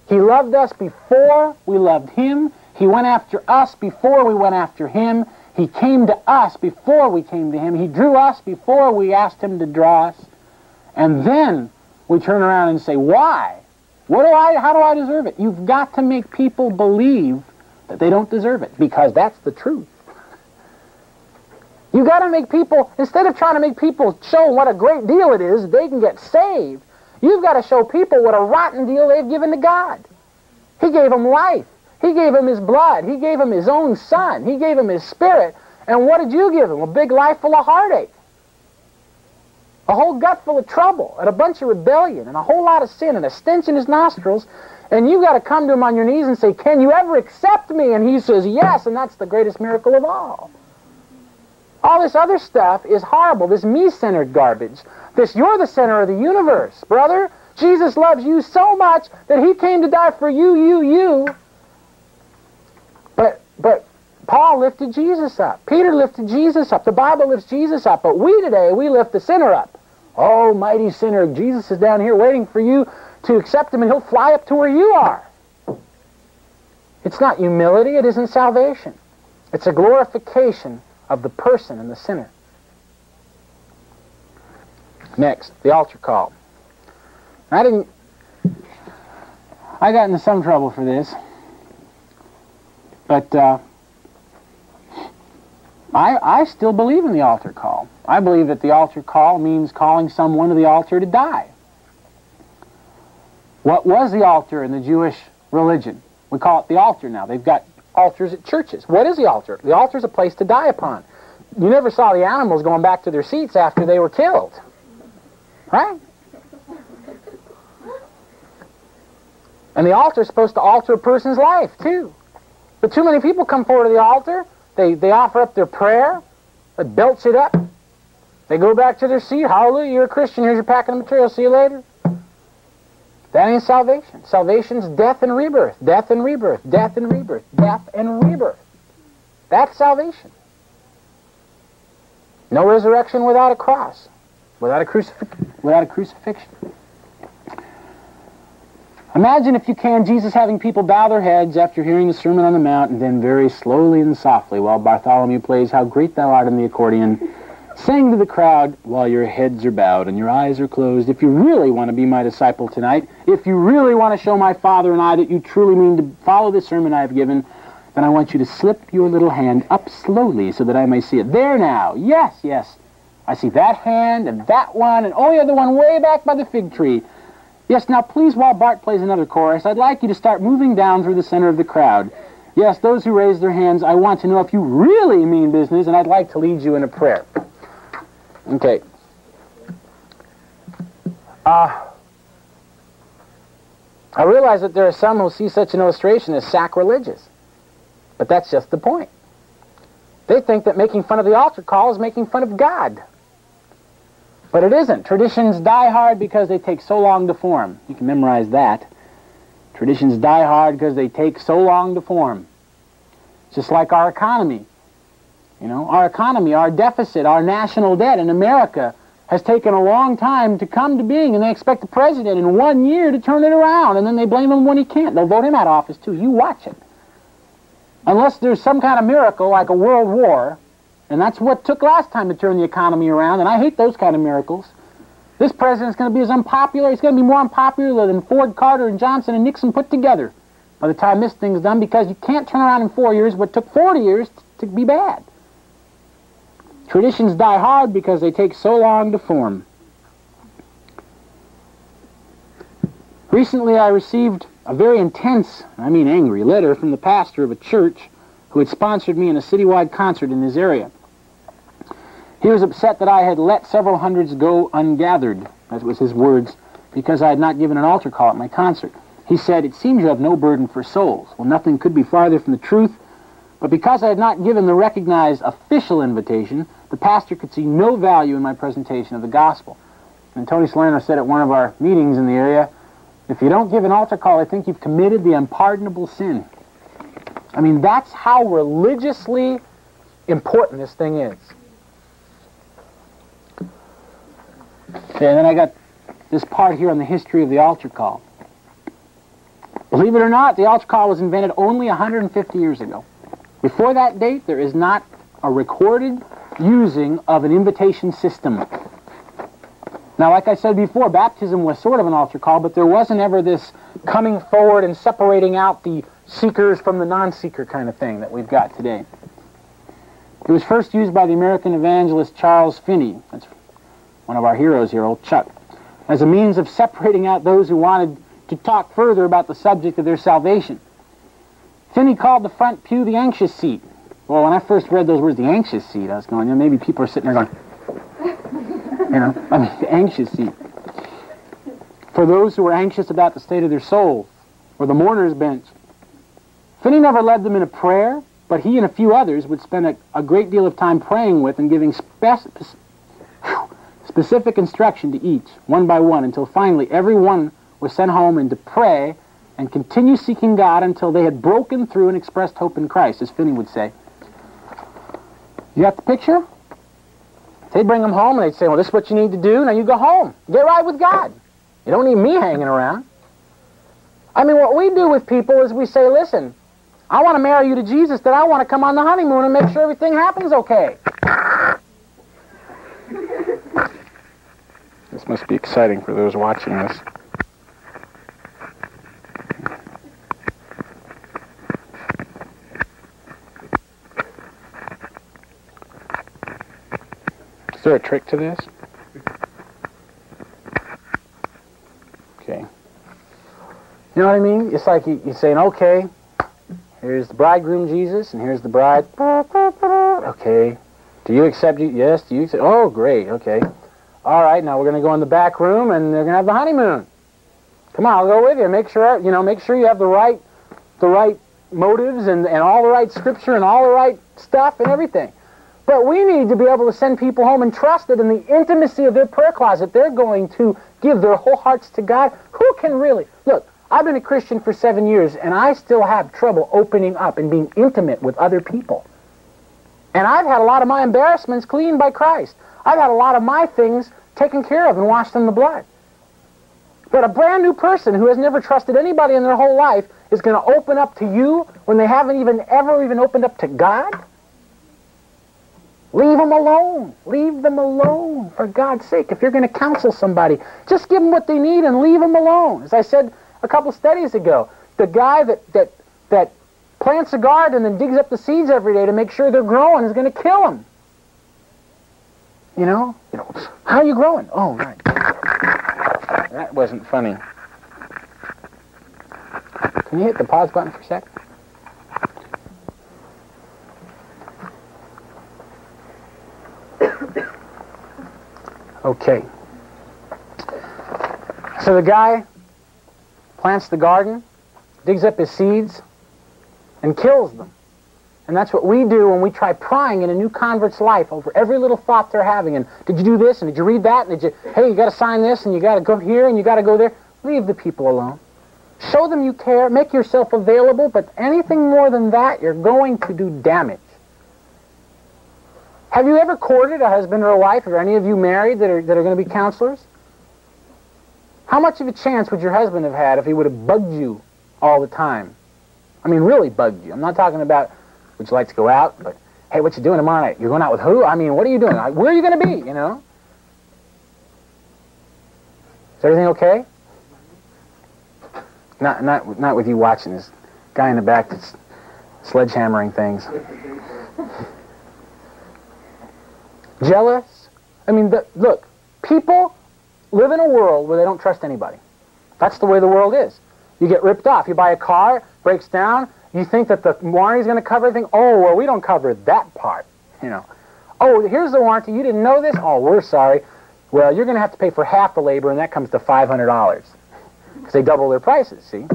He loved us before we loved him. He went after us before we went after him. He came to us before we came to him. He drew us before we asked him to draw us. And then we turn around and say, why? What do I, how do I deserve it? You've got to make people believe that they don't deserve it because that's the truth. You got to make people, instead of trying to make people show what a great deal it is, they can get saved. You've got to show people what a rotten deal they've given to God. He gave them life. He gave them his blood. He gave them his own son. He gave them his spirit. And what did you give them? A big life full of heartache. A whole gut full of trouble and a bunch of rebellion and a whole lot of sin and a stench in his nostrils. And you've got to come to him on your knees and say, can you ever accept me? And he says, yes, and that's the greatest miracle of all. All this other stuff is horrible, this me-centered garbage. This, you're the center of the universe, brother. Jesus loves you so much that he came to die for you, you, you. But, but Paul lifted Jesus up. Peter lifted Jesus up. The Bible lifts Jesus up. But we today, we lift the sinner up. Oh, mighty sinner, Jesus is down here waiting for you to accept him and he'll fly up to where you are. It's not humility, it isn't salvation. It's a glorification of the person and the sinner. Next, the altar call. I didn't. I got into some trouble for this, but uh, I, I still believe in the altar call. I believe that the altar call means calling someone to the altar to die. What was the altar in the Jewish religion? We call it the altar now. They've got altars at churches. What is the altar? The altar is a place to die upon. You never saw the animals going back to their seats after they were killed. Right? And the altar is supposed to alter a person's life, too. But too many people come forward to the altar, they, they offer up their prayer, they belch it up, they go back to their seat, hallelujah, you're a Christian, here's your packet of material, see you later. That ain't salvation. Salvation's death and rebirth, death and rebirth, death and rebirth, death and rebirth. That's salvation. No resurrection without a cross, without a, crucif- without a crucifixion. Imagine, if you can, Jesus having people bow their heads after hearing the Sermon on the Mount, and then very slowly and softly, while Bartholomew plays How Great Thou Art on the accordion, saying to the crowd, while your heads are bowed and your eyes are closed, if you really want to be my disciple tonight, if you really want to show my Father and I that you truly mean to follow the sermon I have given, then I want you to slip your little hand up slowly so that I may see it. There now. Yes, yes. I see that hand and that one and oh yeah, the one way back by the fig tree. Yes, now please, while Bart plays another chorus, I'd like you to start moving down through the center of the crowd. Yes, those who raise their hands, I want to know if you really mean business, and I'd like to lead you in a prayer. Okay. Uh, I realize that there are some who see such an illustration as sacrilegious. But that's just the point. They think that making fun of the altar call is making fun of God. But it isn't. Traditions die hard because they take so long to form. You can memorize that. Traditions die hard because they take so long to form. Just like our economy. You know, our economy, our deficit, our national debt in America has taken a long time to come to being, and they expect the president in one year to turn it around, and then they blame him when he can't. They'll vote him out of office, too. You watch it. Unless there's some kind of miracle like a world war, and that's what took last time to turn the economy around, and I hate those kind of miracles. This president's going to be as unpopular, he's going to be more unpopular than Ford, Carter, and Johnson and Nixon put together by the time this thing's done because you can't turn around in four years what took 40 years to be bad. Traditions die hard because they take so long to form. Recently I received a very intense, I mean angry, letter from the pastor of a church who had sponsored me in a citywide concert in his area. He was upset that I had let several hundreds go ungathered, that was his words, because I had not given an altar call at my concert. He said, It seems you have no burden for souls. Well, nothing could be farther from the truth, but because I had not given the recognized official invitation, the pastor could see no value in my presentation of the gospel. And Tony Salerno said at one of our meetings in the area, if you don't give an altar call, I think you've committed the unpardonable sin. I mean, that's how religiously important this thing is. Okay, and then I got this part here on the history of the altar call. Believe it or not, the altar call was invented only 150 years ago. Before that date, there is not a recorded using of an invitation system. Now, like I said before, baptism was sort of an altar call, but there wasn't ever this coming forward and separating out the seekers from the non-seeker kind of thing that we've got today. It was first used by the American evangelist Charles Finney, that's one of our heroes here, old Chuck, as a means of separating out those who wanted to talk further about the subject of their salvation. Finney called the front pew the anxious seat, well, when I first read those words, the anxious seat, I was going, you know, maybe people are sitting there going, [laughs] you know, I mean, the anxious seat. For those who are anxious about the state of their soul, or the mourner's bench. Finney never led them in a prayer, but he and a few others would spend a, a great deal of time praying with and giving spec specific instruction to each, one by one, until finally every one was sent home and to pray and continue seeking God until they had broken through and expressed hope in Christ, as Finney would say. You got the picture? They'd bring them home and they'd say, well, this is what you need to do. Now you go home. Get right with God. You don't need me hanging around. I mean, what we do with people is we say, listen, I want to marry you to Jesus, then I want to come on the honeymoon and make sure everything happens okay. This must be exciting for those watching this. There a trick to this? Okay. You know what I mean? It's like you, are saying, okay, here's the bridegroom Jesus, and here's the bride. Okay. Do you accept you? Yes. Do you accept? Oh, great. Okay. All right. Now we're going to go in the back room, and they're going to have the honeymoon. Come on, I'll go with you. Make sure you know. Make sure you have the right, the right motives and, and all the right scripture and all the right stuff and everything. But we need to be able to send people home and trust that in the intimacy of their prayer closet, they're going to give their whole hearts to God. Who can really? Look, I've been a Christian for seven years, and I still have trouble opening up and being intimate with other people. And I've had a lot of my embarrassments cleaned by Christ. I've had a lot of my things taken care of and washed in the blood. But a brand new person who has never trusted anybody in their whole life is going to open up to you when they haven't even ever even opened up to God? Leave them alone. Leave them alone, for God's sake. If you're going to counsel somebody, just give them what they need and leave them alone. As I said a couple studies ago, the guy that, that, that plants a garden and digs up the seeds every day to make sure they're growing is going to kill them. You know? You know, how are you growing? Oh, right. That wasn't funny. Can you hit the pause button for a sec? Okay. So the guy plants the garden, digs up his seeds, and kills them. And that's what we do when we try prying in a new convert's life over every little thought they're having. And did you do this? And did you read that? And did you, hey, you got to sign this and you got to go here and you got to go there. Leave the people alone. Show them you care. Make yourself available. But anything more than that, you're going to do damage. Have you ever courted a husband or a wife? Are any of you married that are, that are going to be counselors? How much of a chance would your husband have had if he would have bugged you all the time? I mean, really bugged you. I'm not talking about would you like to go out, but hey, what you doing tomorrow night? You're going out with who? I mean, what are you doing? Where are you going to be, you know? Is everything okay? Not, not, not with you watching this guy in the back that's sledgehammering things. [laughs] Jealous? I mean, the, look, people live in a world where they don't trust anybody. That's the way the world is. You get ripped off. You buy a car, breaks down, you think that the warranty is going to cover everything. Oh, well, we don't cover that part, you know. Oh, here's the warranty. You didn't know this? Oh, we're sorry. Well, you're going to have to pay for half the labor, and that comes to $500 because they double their prices, see?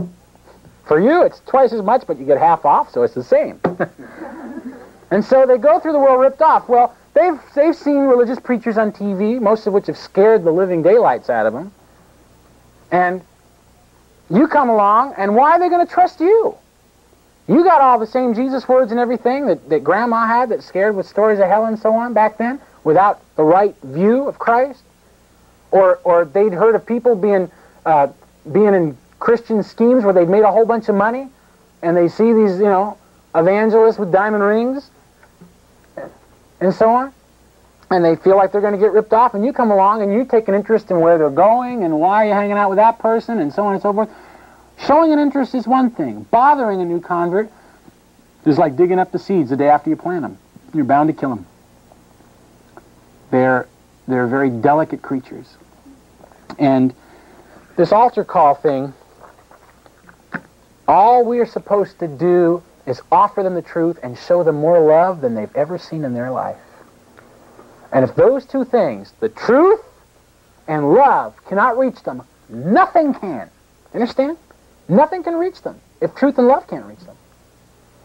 For you, it's twice as much, but you get half off, so it's the same. [laughs] and so they go through the world ripped off. Well, they've, they've seen religious preachers on TV, most of which have scared the living daylights out of them. And you come along, and why are they going to trust you? You got all the same Jesus words and everything that, that Grandma had that scared with stories of hell and so on back then without the right view of Christ? Or, or they'd heard of people being uh, being in Christian schemes where they've made a whole bunch of money and they see these, you know, evangelists with diamond rings and so on, and they feel like they're going to get ripped off, and you come along and you take an interest in where they're going and why are you're hanging out with that person and so on and so forth. Showing an interest is one thing. Bothering a new convert is like digging up the seeds the day after you plant them. You're bound to kill them. They're, they're very delicate creatures. And this altar call thing, all we are supposed to do is offer them the truth and show them more love than they've ever seen in their life. And if those two things, the truth and love, cannot reach them, nothing can. Understand? Nothing can reach them if truth and love can't reach them.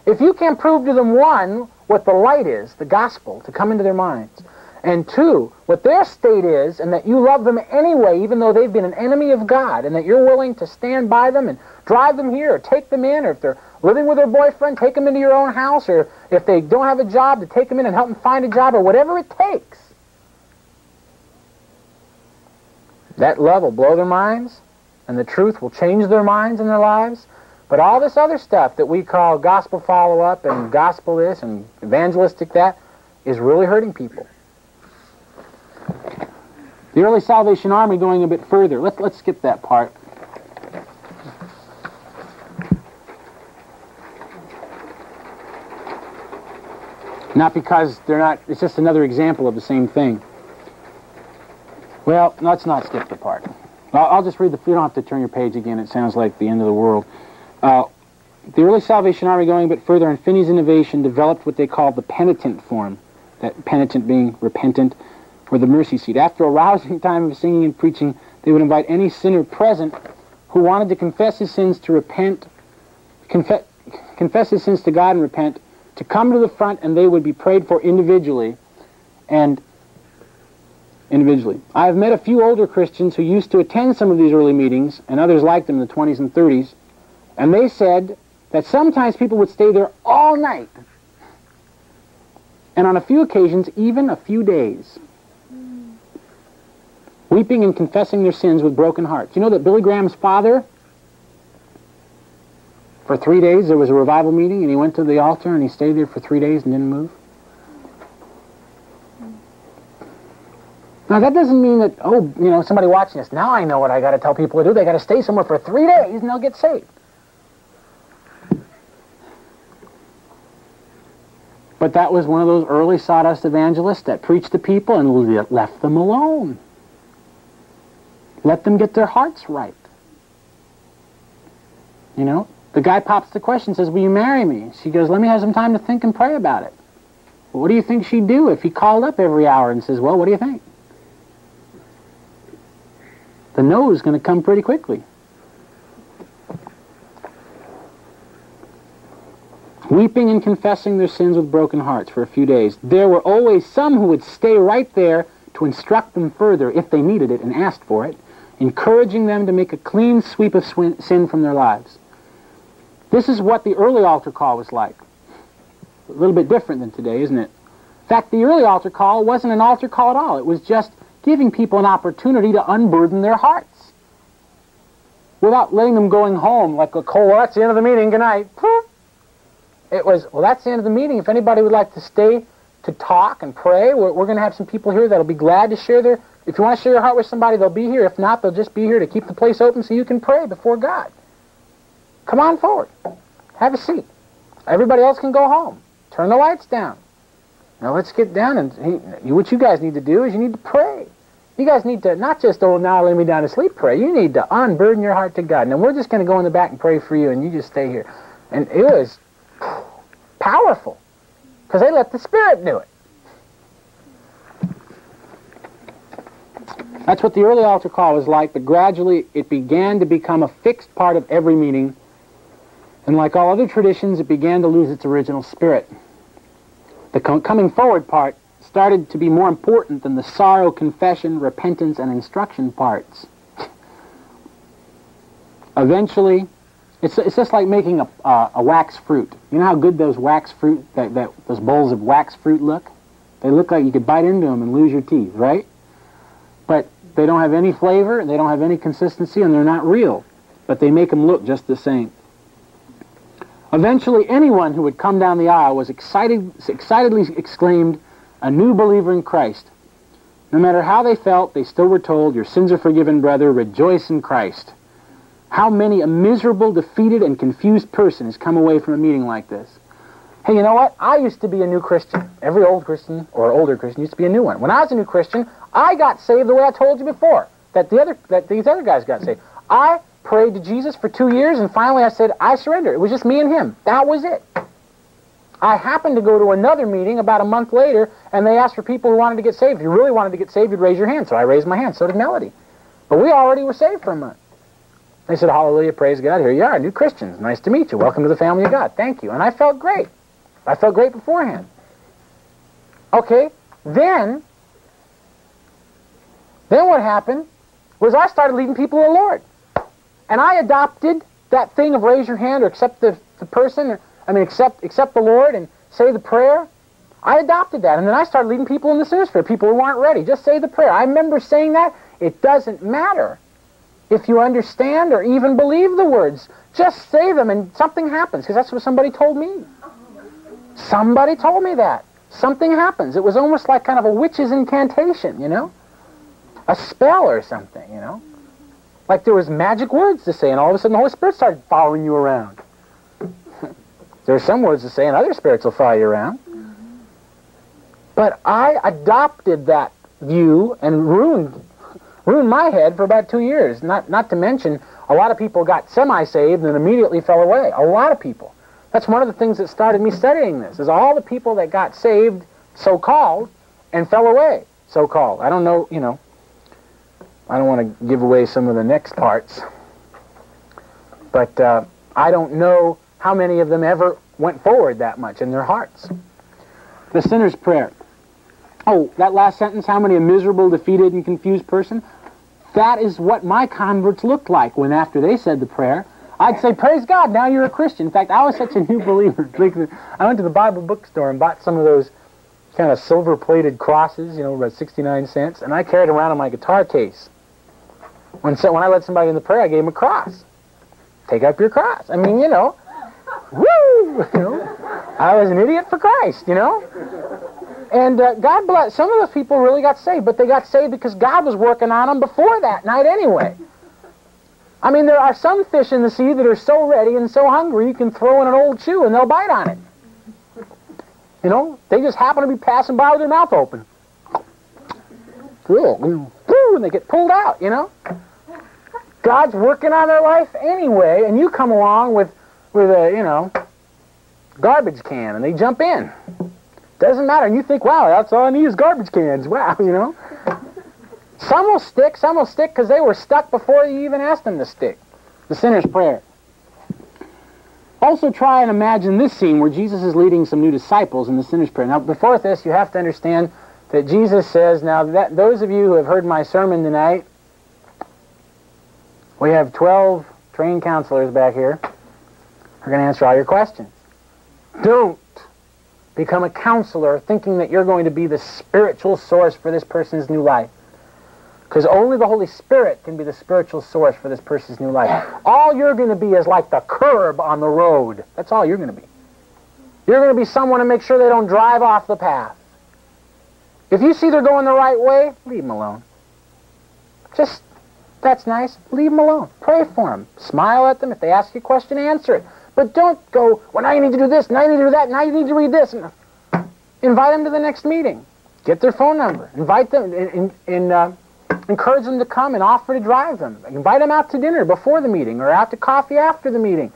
If you can't prove to them, one, what the light is, the gospel, to come into their minds, and two, what their state is, and that you love them anyway, even though they've been an enemy of God, and that you're willing to stand by them and drive them here, or take them in, or if they're living with their boyfriend, take them into your own house, or if they don't have a job, to take them in and help them find a job, or whatever it takes. That love will blow their minds, and the truth will change their minds and their lives. But all this other stuff that we call gospel follow-up and gospel this and evangelistic that is really hurting people. The early Salvation Army going a bit further. Let's, let's skip that part. Not because they're not, it's just another example of the same thing. Well, let's not skip the part. I'll, just read the, you don't have to turn your page again, it sounds like the end of the world. Uh, the early Salvation Army going a bit further and Finney's innovation developed what they called the penitent form, that penitent being repentant, or the mercy seat. After a rousing [laughs] time of singing and preaching, they would invite any sinner present who wanted to confess his sins to repent, confe confess his sins to God and repent, to come to the front and they would be prayed for individually and individually. I have met a few older Christians who used to attend some of these early meetings and others like them in the 20s and 30s and they said that sometimes people would stay there all night and on a few occasions even a few days weeping and confessing their sins with broken hearts. You know that Billy Graham's father, for three days, there was a revival meeting, and he went to the altar and he stayed there for three days and didn't move? Now, that doesn't mean that, oh, you know, somebody watching this, now I know what I got to tell people to do. They got to stay somewhere for three days and they'll get saved. But that was one of those early sawdust evangelists that preached to people and left them alone. Let them get their hearts right. You know, the guy pops the question, says, will you marry me? She goes, let me have some time to think and pray about it. Well, what do you think she'd do if he called up every hour and says, well, what do you think? The no is going to come pretty quickly. weeping and confessing their sins with broken hearts for a few days. There were always some who would stay right there to instruct them further if they needed it and asked for it, encouraging them to make a clean sweep of sin from their lives. This is what the early altar call was like. A little bit different than today, isn't it? In fact, the early altar call wasn't an altar call at all. It was just giving people an opportunity to unburden their hearts without letting them going home like a cold, well, that's the end of the meeting, good night. It was, well, that's the end of the meeting. If anybody would like to stay to talk and pray, we're, we're going to have some people here that'll be glad to share their, if you want to share your heart with somebody, they'll be here. If not, they'll just be here to keep the place open so you can pray before God. Come on forward. Have a seat. Everybody else can go home. Turn the lights down. Now let's get down and what you guys need to do is you need to pray. You guys need to not just, oh, now lay me down to sleep, pray. You need to unburden your heart to God. Now we're just going to go in the back and pray for you, and you just stay here. And it was powerful because they let the Spirit do it. That's what the early altar call was like, but gradually it began to become a fixed part of every meeting. And like all other traditions, it began to lose its original spirit. The coming forward part started to be more important than the sorrow, confession, repentance, and instruction parts. Eventually, it's, it's just like making a, uh, a wax fruit. You know how good those wax fruit, that, that, those bowls of wax fruit look? They look like you could bite into them and lose your teeth, right? But they don't have any flavor, they don't have any consistency, and they're not real. But they make them look just the same. Eventually, anyone who would come down the aisle was excited, excitedly exclaimed, a new believer in Christ. No matter how they felt, they still were told, your sins are forgiven, brother, rejoice in Christ. How many a miserable, defeated, and confused person has come away from a meeting like this? Hey, you know what? I used to be a new Christian. Every old Christian or older Christian used to be a new one. When I was a new Christian, I got saved the way I told you before. That the other that these other guys got saved. I prayed to Jesus for two years, and finally I said, I surrender. It was just me and him. That was it. I happened to go to another meeting about a month later, and they asked for people who wanted to get saved. If you really wanted to get saved, you'd raise your hand. So I raised my hand. So did Melody. But we already were saved for a month. They said, Hallelujah, praise God. Here you are, new Christians. Nice to meet you. Welcome to the family of God. Thank you. And I felt great. I felt great beforehand. Okay, then, then what happened was I started leading people to the Lord. And I adopted that thing of raise your hand or accept the, the person, or, I mean, accept, accept the Lord and say the prayer. I adopted that. And then I started leading people in the prayer, people who aren't ready. Just say the prayer. I remember saying that. It doesn't matter if you understand or even believe the words. Just say them and something happens, because that's what somebody told me. Somebody told me that. Something happens. It was almost like kind of a witch's incantation, you know? A spell or something, you know? Like there was magic words to say, and all of a sudden the Holy Spirit started following you around. [laughs] there are some words to say, and other spirits will follow you around. But I adopted that view and ruined ruined my head for about two years. Not not to mention a lot of people got semi-saved and immediately fell away. A lot of people. That's one of the things that started me studying this. Is all the people that got saved, so-called, and fell away, so-called. I don't know, you know. I don't want to give away some of the next parts, but uh, I don't know how many of them ever went forward that much in their hearts. The sinner's prayer. Oh, that last sentence, how many a miserable, defeated, and confused person? That is what my converts looked like when after they said the prayer, I'd say, praise God, now you're a Christian. In fact, I was such a new believer. [laughs] I went to the Bible bookstore and bought some of those kind of silver-plated crosses, you know, about 69 cents, and I carried around in my guitar case. When, so, when I led somebody in the prayer, I gave them a cross. Take up your cross. I mean, you know, woo! [laughs] You know, I was an idiot for Christ, you know. And uh, God bless. Some of those people really got saved, but they got saved because God was working on them before that night anyway. I mean, there are some fish in the sea that are so ready and so hungry you can throw in an old shoe and they'll bite on it. You know, they just happen to be passing by with their mouth open. And they get pulled out, you know. God's working on their life anyway, and you come along with, with a, you know, garbage can, and they jump in. Doesn't matter. And you think, wow, that's all I need is garbage cans. [laughs] Wow, you know. Some will stick, some will stick because they were stuck before you even asked them to stick. The sinner's prayer. also try and imagine this scene where Jesus is leading some new disciples in the sinner's prayer. Now, before this, you have to understand that Jesus says, now, that, those of you who have heard my sermon tonight, we have 12 trained counselors back here who are going to answer all your questions. Don't become a counselor thinking that you're going to be the spiritual source for this person's new life. Because only the Holy Spirit can be the spiritual source for this person's new life. All you're going to be is like the curb on the road. That's all you're going to be. You're going to be someone to make sure they don't drive off the path. If you see they're going the right way, leave them alone. Just, that's nice. Leave them alone. Pray for them. Smile at them. If they ask you a question, answer it. But don't go, well, now you need to do this, now you need to do that, now you need to read this. Invite them to the next meeting. Get their phone number. Invite them and, and uh, encourage them to come and offer to drive them. Invite them out to dinner before the meeting or out to coffee after the meeting.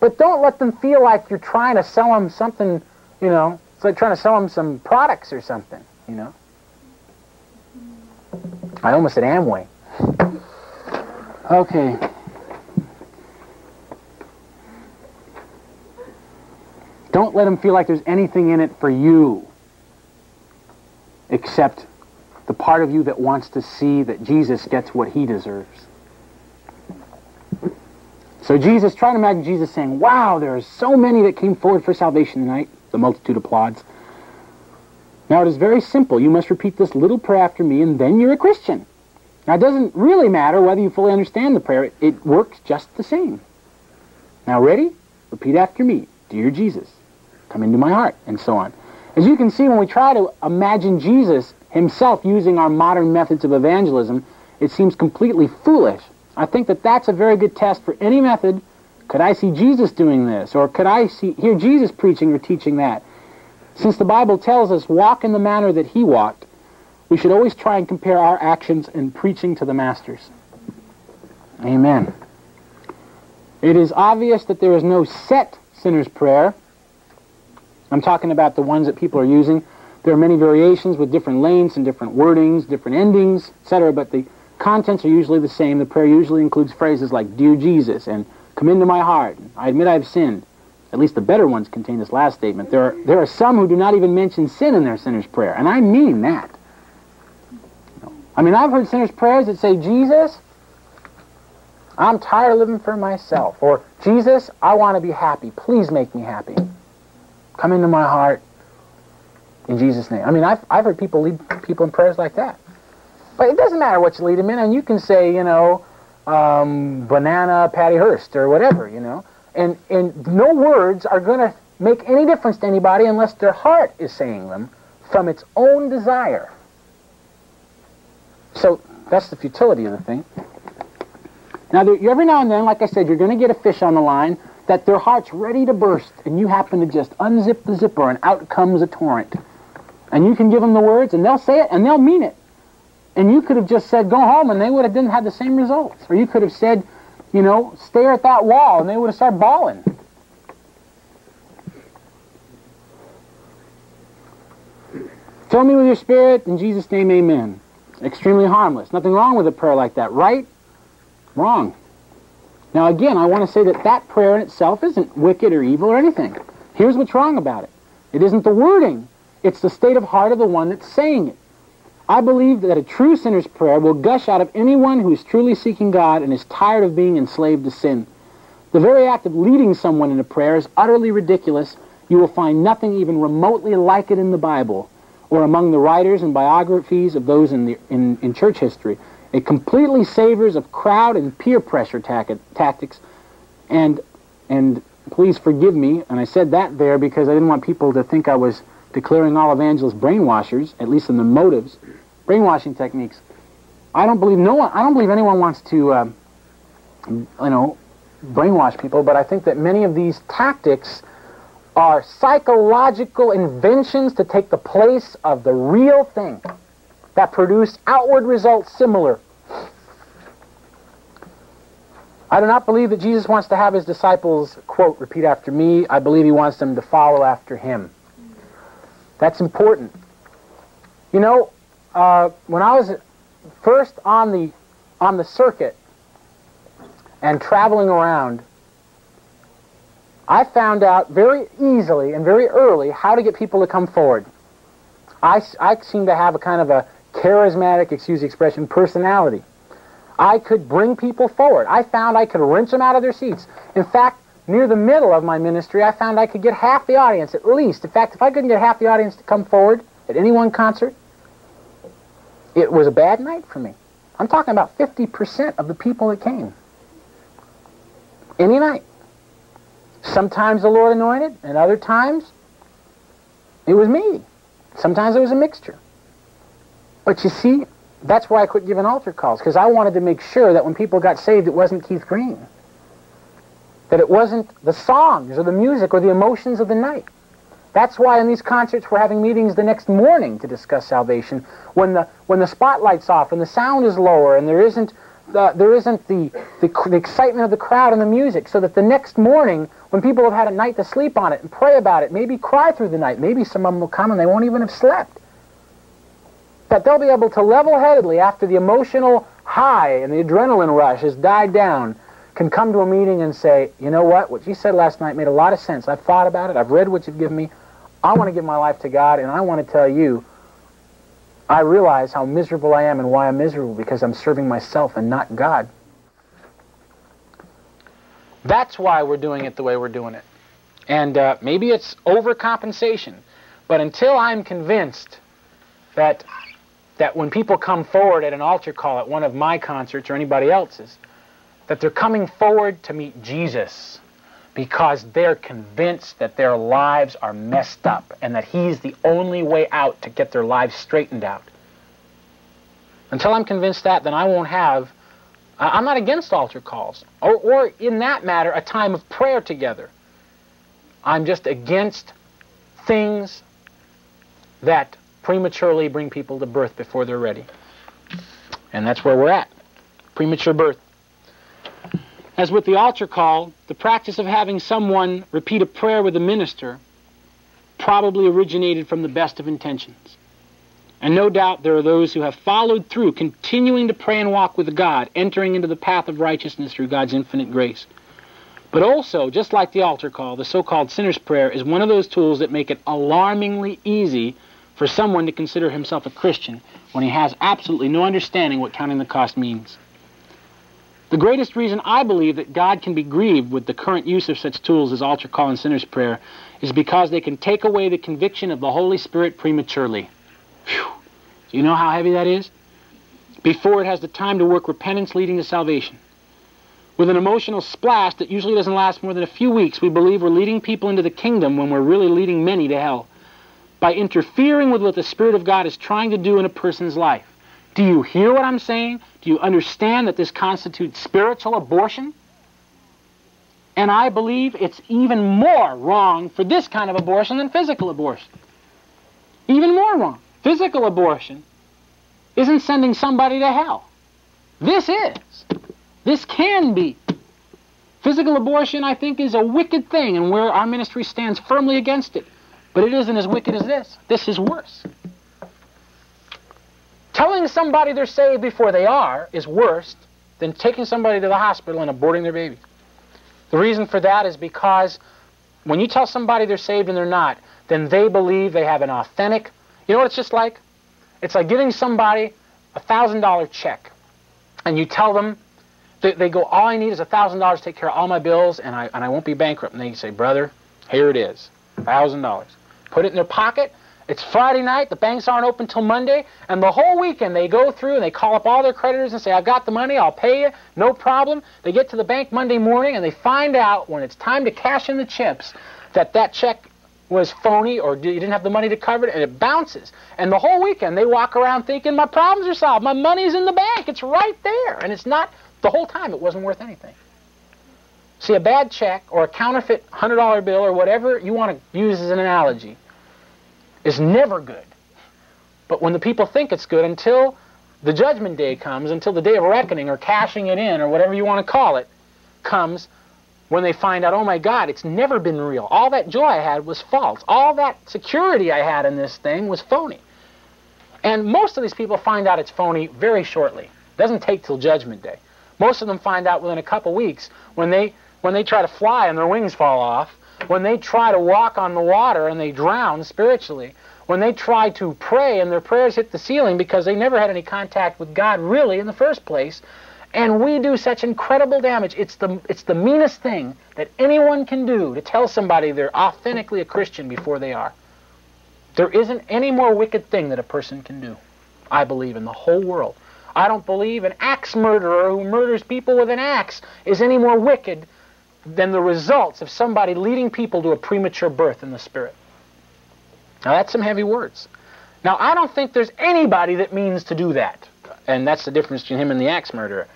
But don't let them feel like you're trying to sell them something, you know, it's like trying to sell them some products or something, you know. I almost said Amway. Okay. Don't let them feel like there's anything in it for you except the part of you that wants to see that Jesus gets what he deserves. So Jesus, try to imagine Jesus saying, wow, there are so many that came forward for salvation tonight. The multitude applauds. Now it is very simple. You must repeat this little prayer after me and then you're a Christian. Now it doesn't really matter whether you fully understand the prayer. It, it works just the same. Now ready? Repeat after me. Dear Jesus, come into my heart, and so on. As you can see, when we try to imagine Jesus himself using our modern methods of evangelism, it seems completely foolish. I think that that's a very good test for any method. Could I see Jesus doing this? Or could I see, hear Jesus preaching or teaching that? Since the Bible tells us, walk in the manner that he walked, we should always try and compare our actions in preaching to the Masters. Amen. It is obvious that there is no set sinner's prayer, I'm talking about the ones that people are using. There are many variations with different lengths and different wordings, different endings, etc., but the contents are usually the same. The prayer usually includes phrases like, Dear Jesus, and Come into my heart, I admit I've sinned. At least the better ones contain this last statement. There are, there are some who do not even mention sin in their sinner's prayer, and I mean that. I mean, I've heard sinners' prayers that say, Jesus, I'm tired of living for myself. Or, Jesus, I want to be happy. Please make me happy. Come into my heart in Jesus' name. I mean, I've, I've heard people lead people in prayers like that. But it doesn't matter what you lead them in, and you can say, you know, um, banana Patty Hearst or whatever, you know. And, and no words are going to make any difference to anybody unless their heart is saying them from its own desire. So that's the futility of the thing. Now, there, every now and then, like I said, you're going to get a fish on the line that their heart's ready to burst, and you happen to just unzip the zipper, and out comes a torrent. And you can give them the words, and they'll say it, and they'll mean it. And you could have just said, go home, and they would have didn't have the same results. Or you could have said, you know, stare at that wall, and they would have started bawling. Fill me with your spirit, in Jesus' name, amen. Extremely harmless. Nothing wrong with a prayer like that, right? Wrong. Now again, I want to say that that prayer in itself isn't wicked or evil or anything. Here's what's wrong about it. It isn't the wording. It's the state of heart of the one that's saying it. I believe that a true sinner's prayer will gush out of anyone who is truly seeking God and is tired of being enslaved to sin. The very act of leading someone in a prayer is utterly ridiculous. You will find nothing even remotely like it in the Bible or among the writers and biographies of those in, the, in, in church history. It completely savors of crowd and peer pressure tactics. And, and please forgive me, and I said that there because I didn't want people to think I was declaring all evangelists brainwashers, at least in the motives, brainwashing techniques. I don't believe no one, I don't believe anyone wants to, uh, you know, brainwash people, but I think that many of these tactics are psychological inventions to take the place of the real thing that produce outward results similar. I do not believe that Jesus wants to have his disciples, quote, repeat after me. I believe he wants them to follow after him. That's important. You know, uh, when I was first on the, on the circuit and traveling around, I found out very easily and very early how to get people to come forward. I, I seem to have a kind of a charismatic, excuse the expression, personality. I could bring people forward. I found I could wrench them out of their seats. In fact, near the middle of my ministry, I found I could get half the audience at least. In fact, if I couldn't get half the audience to come forward at any one concert, it was a bad night for me. I'm talking about 50% of the people that came. Any night. Sometimes the Lord anointed, and other times it was me. Sometimes it was a mixture. But you see, that's why I quit giving altar calls, because I wanted to make sure that when people got saved, it wasn't Keith Green. That it wasn't the songs or the music or the emotions of the night. That's why in these concerts we're having meetings the next morning to discuss salvation. When the when the spotlight's off and the sound is lower and there isn't the, there isn't the, the, the excitement of the crowd and the music, so that the next morning when people have had a night to sleep on it and pray about it, maybe cry through the night, maybe some of them will come and they won't even have slept that they'll be able to level-headedly, after the emotional high and the adrenaline rush has died down, can come to a meeting and say, you know what, what you said last night made a lot of sense. I've thought about it. I've read what you've given me. I want to give my life to God, and I want to tell you, I realize how miserable I am and why I'm miserable, because I'm serving myself and not God. That's why we're doing it the way we're doing it. And uh, maybe it's overcompensation, but until I'm convinced that that when people come forward at an altar call at one of my concerts or anybody else's, that they're coming forward to meet Jesus because they're convinced that their lives are messed up and that he's the only way out to get their lives straightened out. Until I'm convinced that, then I won't have, I'm not against altar calls, or, or in that matter, a time of prayer together. I'm just against things that prematurely bring people to birth before they're ready. And that's where we're at. Premature birth. As with the altar call, the practice of having someone repeat a prayer with a minister probably originated from the best of intentions. And no doubt there are those who have followed through, continuing to pray and walk with God, entering into the path of righteousness through God's infinite grace. But also, just like the altar call, the so-called sinner's prayer is one of those tools that make it alarmingly easy for someone to consider himself a Christian when he has absolutely no understanding what counting the cost means. The greatest reason I believe that God can be grieved with the current use of such tools as altar call and sinner's prayer is because they can take away the conviction of the Holy Spirit prematurely. Whew. Do you know how heavy that is? Before it has the time to work repentance leading to salvation. With an emotional splash that usually doesn't last more than a few weeks, we believe we're leading people into the kingdom when we're really leading many to hell by interfering with what the Spirit of God is trying to do in a person's life. Do you hear what I'm saying? Do you understand that this constitutes spiritual abortion? And I believe it's even more wrong for this kind of abortion than physical abortion. Even more wrong. Physical abortion isn't sending somebody to hell. This is. This can be. Physical abortion, I think, is a wicked thing, and where our ministry stands firmly against it. But it isn't as wicked as this. This is worse. Telling somebody they're saved before they are is worse than taking somebody to the hospital and aborting their baby. The reason for that is because when you tell somebody they're saved and they're not, then they believe they have an authentic. You know what it's just like? It's like giving somebody a $1,000 check, and you tell them, they, they go, all I need is a $1,000 to take care of all my bills, and I, and I won't be bankrupt. And they say, brother, here it is, $1,000 put it in their pocket. It's Friday night, the banks aren't open till Monday, and the whole weekend they go through and they call up all their creditors and say, I've got the money, I'll pay you, no problem. They get to the bank Monday morning and they find out when it's time to cash in the chips that that check was phony or you didn't have the money to cover it, and it bounces. And the whole weekend they walk around thinking, my problems are solved, my money's in the bank, it's right there. And it's not, the whole time it wasn't worth anything. See, a bad check or a counterfeit $100 bill or whatever you want to use as an analogy is never good. But when the people think it's good, until the judgment day comes, until the day of reckoning or cashing it in or whatever you want to call it comes, when they find out, oh my God, it's never been real. All that joy I had was false. All that security I had in this thing was phony. And most of these people find out it's phony very shortly. It doesn't take till judgment day. Most of them find out within a couple weeks when they when they try to fly and their wings fall off, when they try to walk on the water and they drown spiritually, when they try to pray and their prayers hit the ceiling because they never had any contact with God really in the first place, and we do such incredible damage. It's the, it's the meanest thing that anyone can do to tell somebody they're authentically a Christian before they are. There isn't any more wicked thing that a person can do, I believe, in the whole world. I don't believe an axe murderer who murders people with an axe is any more wicked than the results of somebody leading people to a premature birth in the spirit. Now, that's some heavy words. Now, I don't think there's anybody that means to do that. And that's the difference between him and the axe murderer.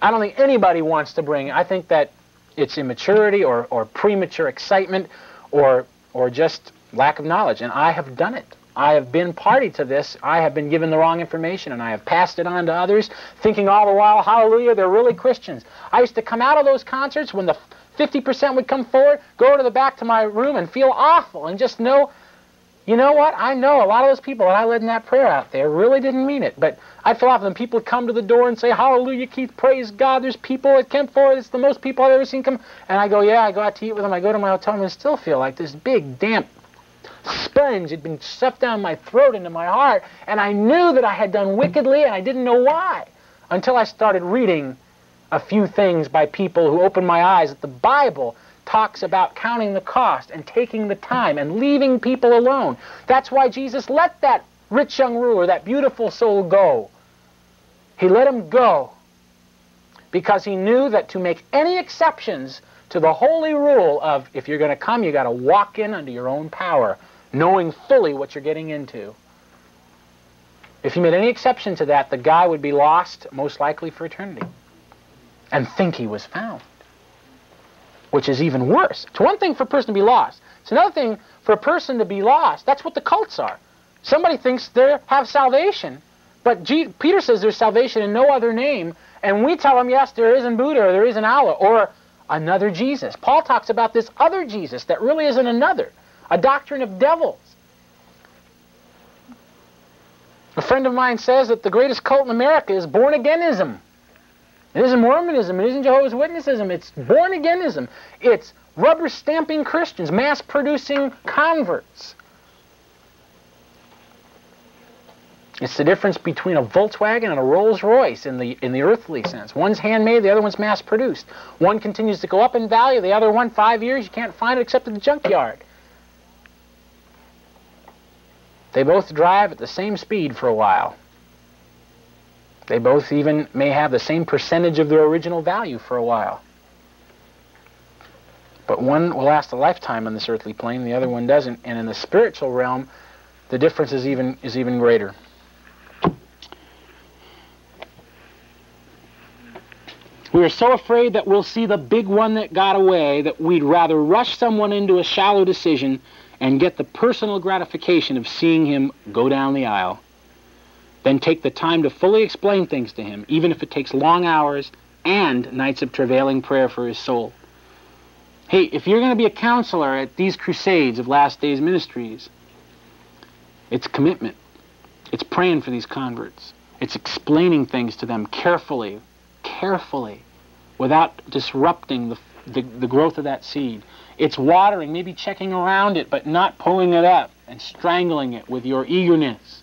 I don't think anybody wants to bring, I think that it's immaturity or, or premature excitement or, or just lack of knowledge. And I have done it. I have been party to this. I have been given the wrong information and I have passed it on to others, thinking all the while, hallelujah, they're really Christians. I used to come out of those concerts when the 50% would come forward, go to the back to my room and feel awful and just know you know what? I know a lot of those people that I led in that prayer out there really didn't mean it. But I'd feel often people would come to the door and say, Hallelujah, Keith, praise God. There's people at Kent Forest. It's the most people I've ever seen come. And I go, yeah, I go out to eat with them. I go to my hotel room and still feel like this big, damp sponge had been stuffed down my throat into my heart. And I knew that I had done wickedly and I didn't know why until I started reading a few things by people who opened my eyes that the Bible talks about counting the cost and taking the time and leaving people alone. That's why Jesus let that rich young ruler, that beautiful soul, go. He let him go because he knew that to make any exceptions to the holy rule of if you're going to come, you got to walk in under your own power, knowing fully what you're getting into. If he made any exception to that, the guy would be lost, most likely for eternity, and think he was found which is even worse. It's one thing for a person to be lost. It's another thing for a person to be lost. That's what the cults are. Somebody thinks they have salvation, but G Peter says there's salvation in no other name, and we tell them, yes, there is in Buddha, or there is in Allah, or another Jesus. Paul talks about this other Jesus that really isn't another, a doctrine of devils. A friend of mine says that the greatest cult in America is born-againism. It isn't Mormonism. It isn't Jehovah's Witnessism. It's born againism. It's rubber stamping Christians, mass producing converts. It's the difference between a Volkswagen and a Rolls Royce in the in the earthly sense. One's handmade, the other one's mass produced. One continues to go up in value, the other one five years you can't find it except at the junkyard. They both drive at the same speed for a while. They both even may have the same percentage of their original value for a while. But one will last a lifetime on this earthly plane, the other one doesn't. And in the spiritual realm, the difference is even, is even greater. We are so afraid that we'll see the big one that got away that we'd rather rush someone into a shallow decision and get the personal gratification of seeing him go down the aisle then take the time to fully explain things to him, even if it takes long hours and nights of travailing prayer for his soul. Hey, if you're going to be a counselor at these crusades of last days ministries, it's commitment. It's praying for these converts. It's explaining things to them carefully, carefully, without disrupting the, the, the growth of that seed. It's watering, maybe checking around it, but not pulling it up and strangling it with your eagerness.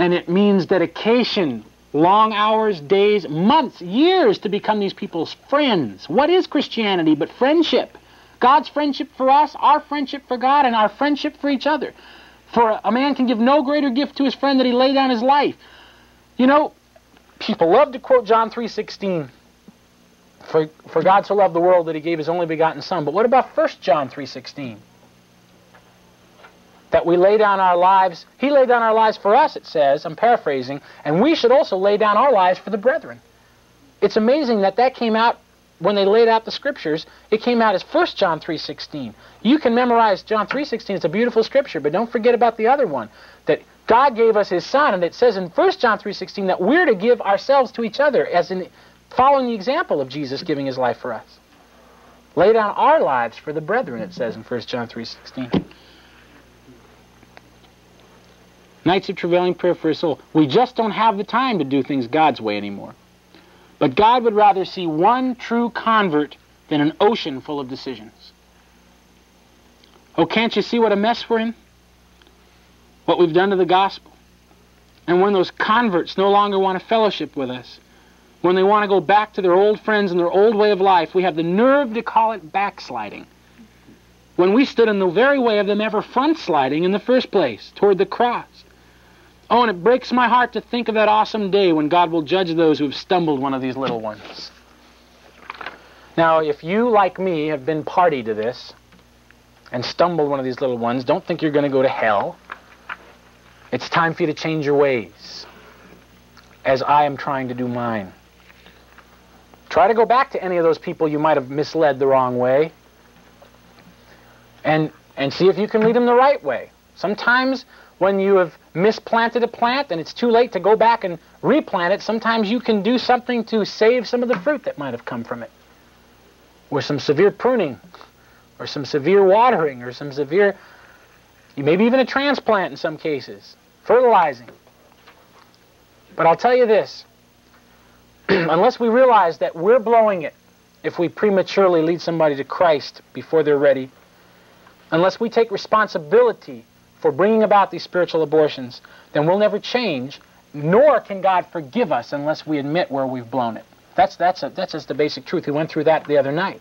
And it means dedication, long hours, days, months, years to become these people's friends. What is Christianity but friendship? God's friendship for us, our friendship for God, and our friendship for each other. For a man can give no greater gift to his friend than he lay down his life. You know, people love to quote John 3.16. For, for God so loved the world that he gave his only begotten Son. But what about 1 John 3.16? That we lay down our lives. He laid down our lives for us, it says, I'm paraphrasing, and we should also lay down our lives for the brethren. It's amazing that that came out when they laid out the scriptures. It came out as 1 John 3.16. You can memorize John 3.16. It's a beautiful scripture, but don't forget about the other one, that God gave us his Son, and it says in 1 John 3.16 that we're to give ourselves to each other as in following the example of Jesus giving his life for us. Lay down our lives for the brethren, it says in 1 John 3.16. nights of travailing prayer for his soul. We just don't have the time to do things God's way anymore. But God would rather see one true convert than an ocean full of decisions. Oh, can't you see what a mess we're in? What we've done to the gospel. And when those converts no longer want to fellowship with us, when they want to go back to their old friends and their old way of life, we have the nerve to call it backsliding. When we stood in the very way of them ever front sliding in the first place, toward the cross. Oh, and it breaks my heart to think of that awesome day when God will judge those who have stumbled one of these little ones. Now, if you, like me, have been party to this and stumbled one of these little ones, don't think you're going to go to hell. It's time for you to change your ways, as I am trying to do mine. Try to go back to any of those people you might have misled the wrong way and, and see if you can lead them the right way. Sometimes when you have misplanted a plant and it's too late to go back and replant it, sometimes you can do something to save some of the fruit that might have come from it. Or some severe pruning, or some severe watering, or some severe, maybe even a transplant in some cases, fertilizing. But I'll tell you this [clears throat] unless we realize that we're blowing it if we prematurely lead somebody to Christ before they're ready, unless we take responsibility for bringing about these spiritual abortions, then we'll never change, nor can God forgive us unless we admit where we've blown it. That's, that's, a, that's just the basic truth. We went through that the other night.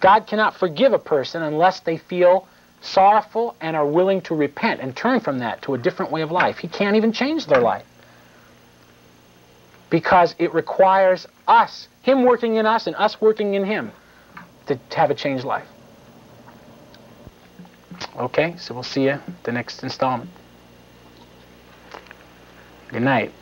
God cannot forgive a person unless they feel sorrowful and are willing to repent and turn from that to a different way of life. He can't even change their life because it requires us, Him working in us and us working in Him, to have a changed life. Okay, so we'll see you the next installment. Good night.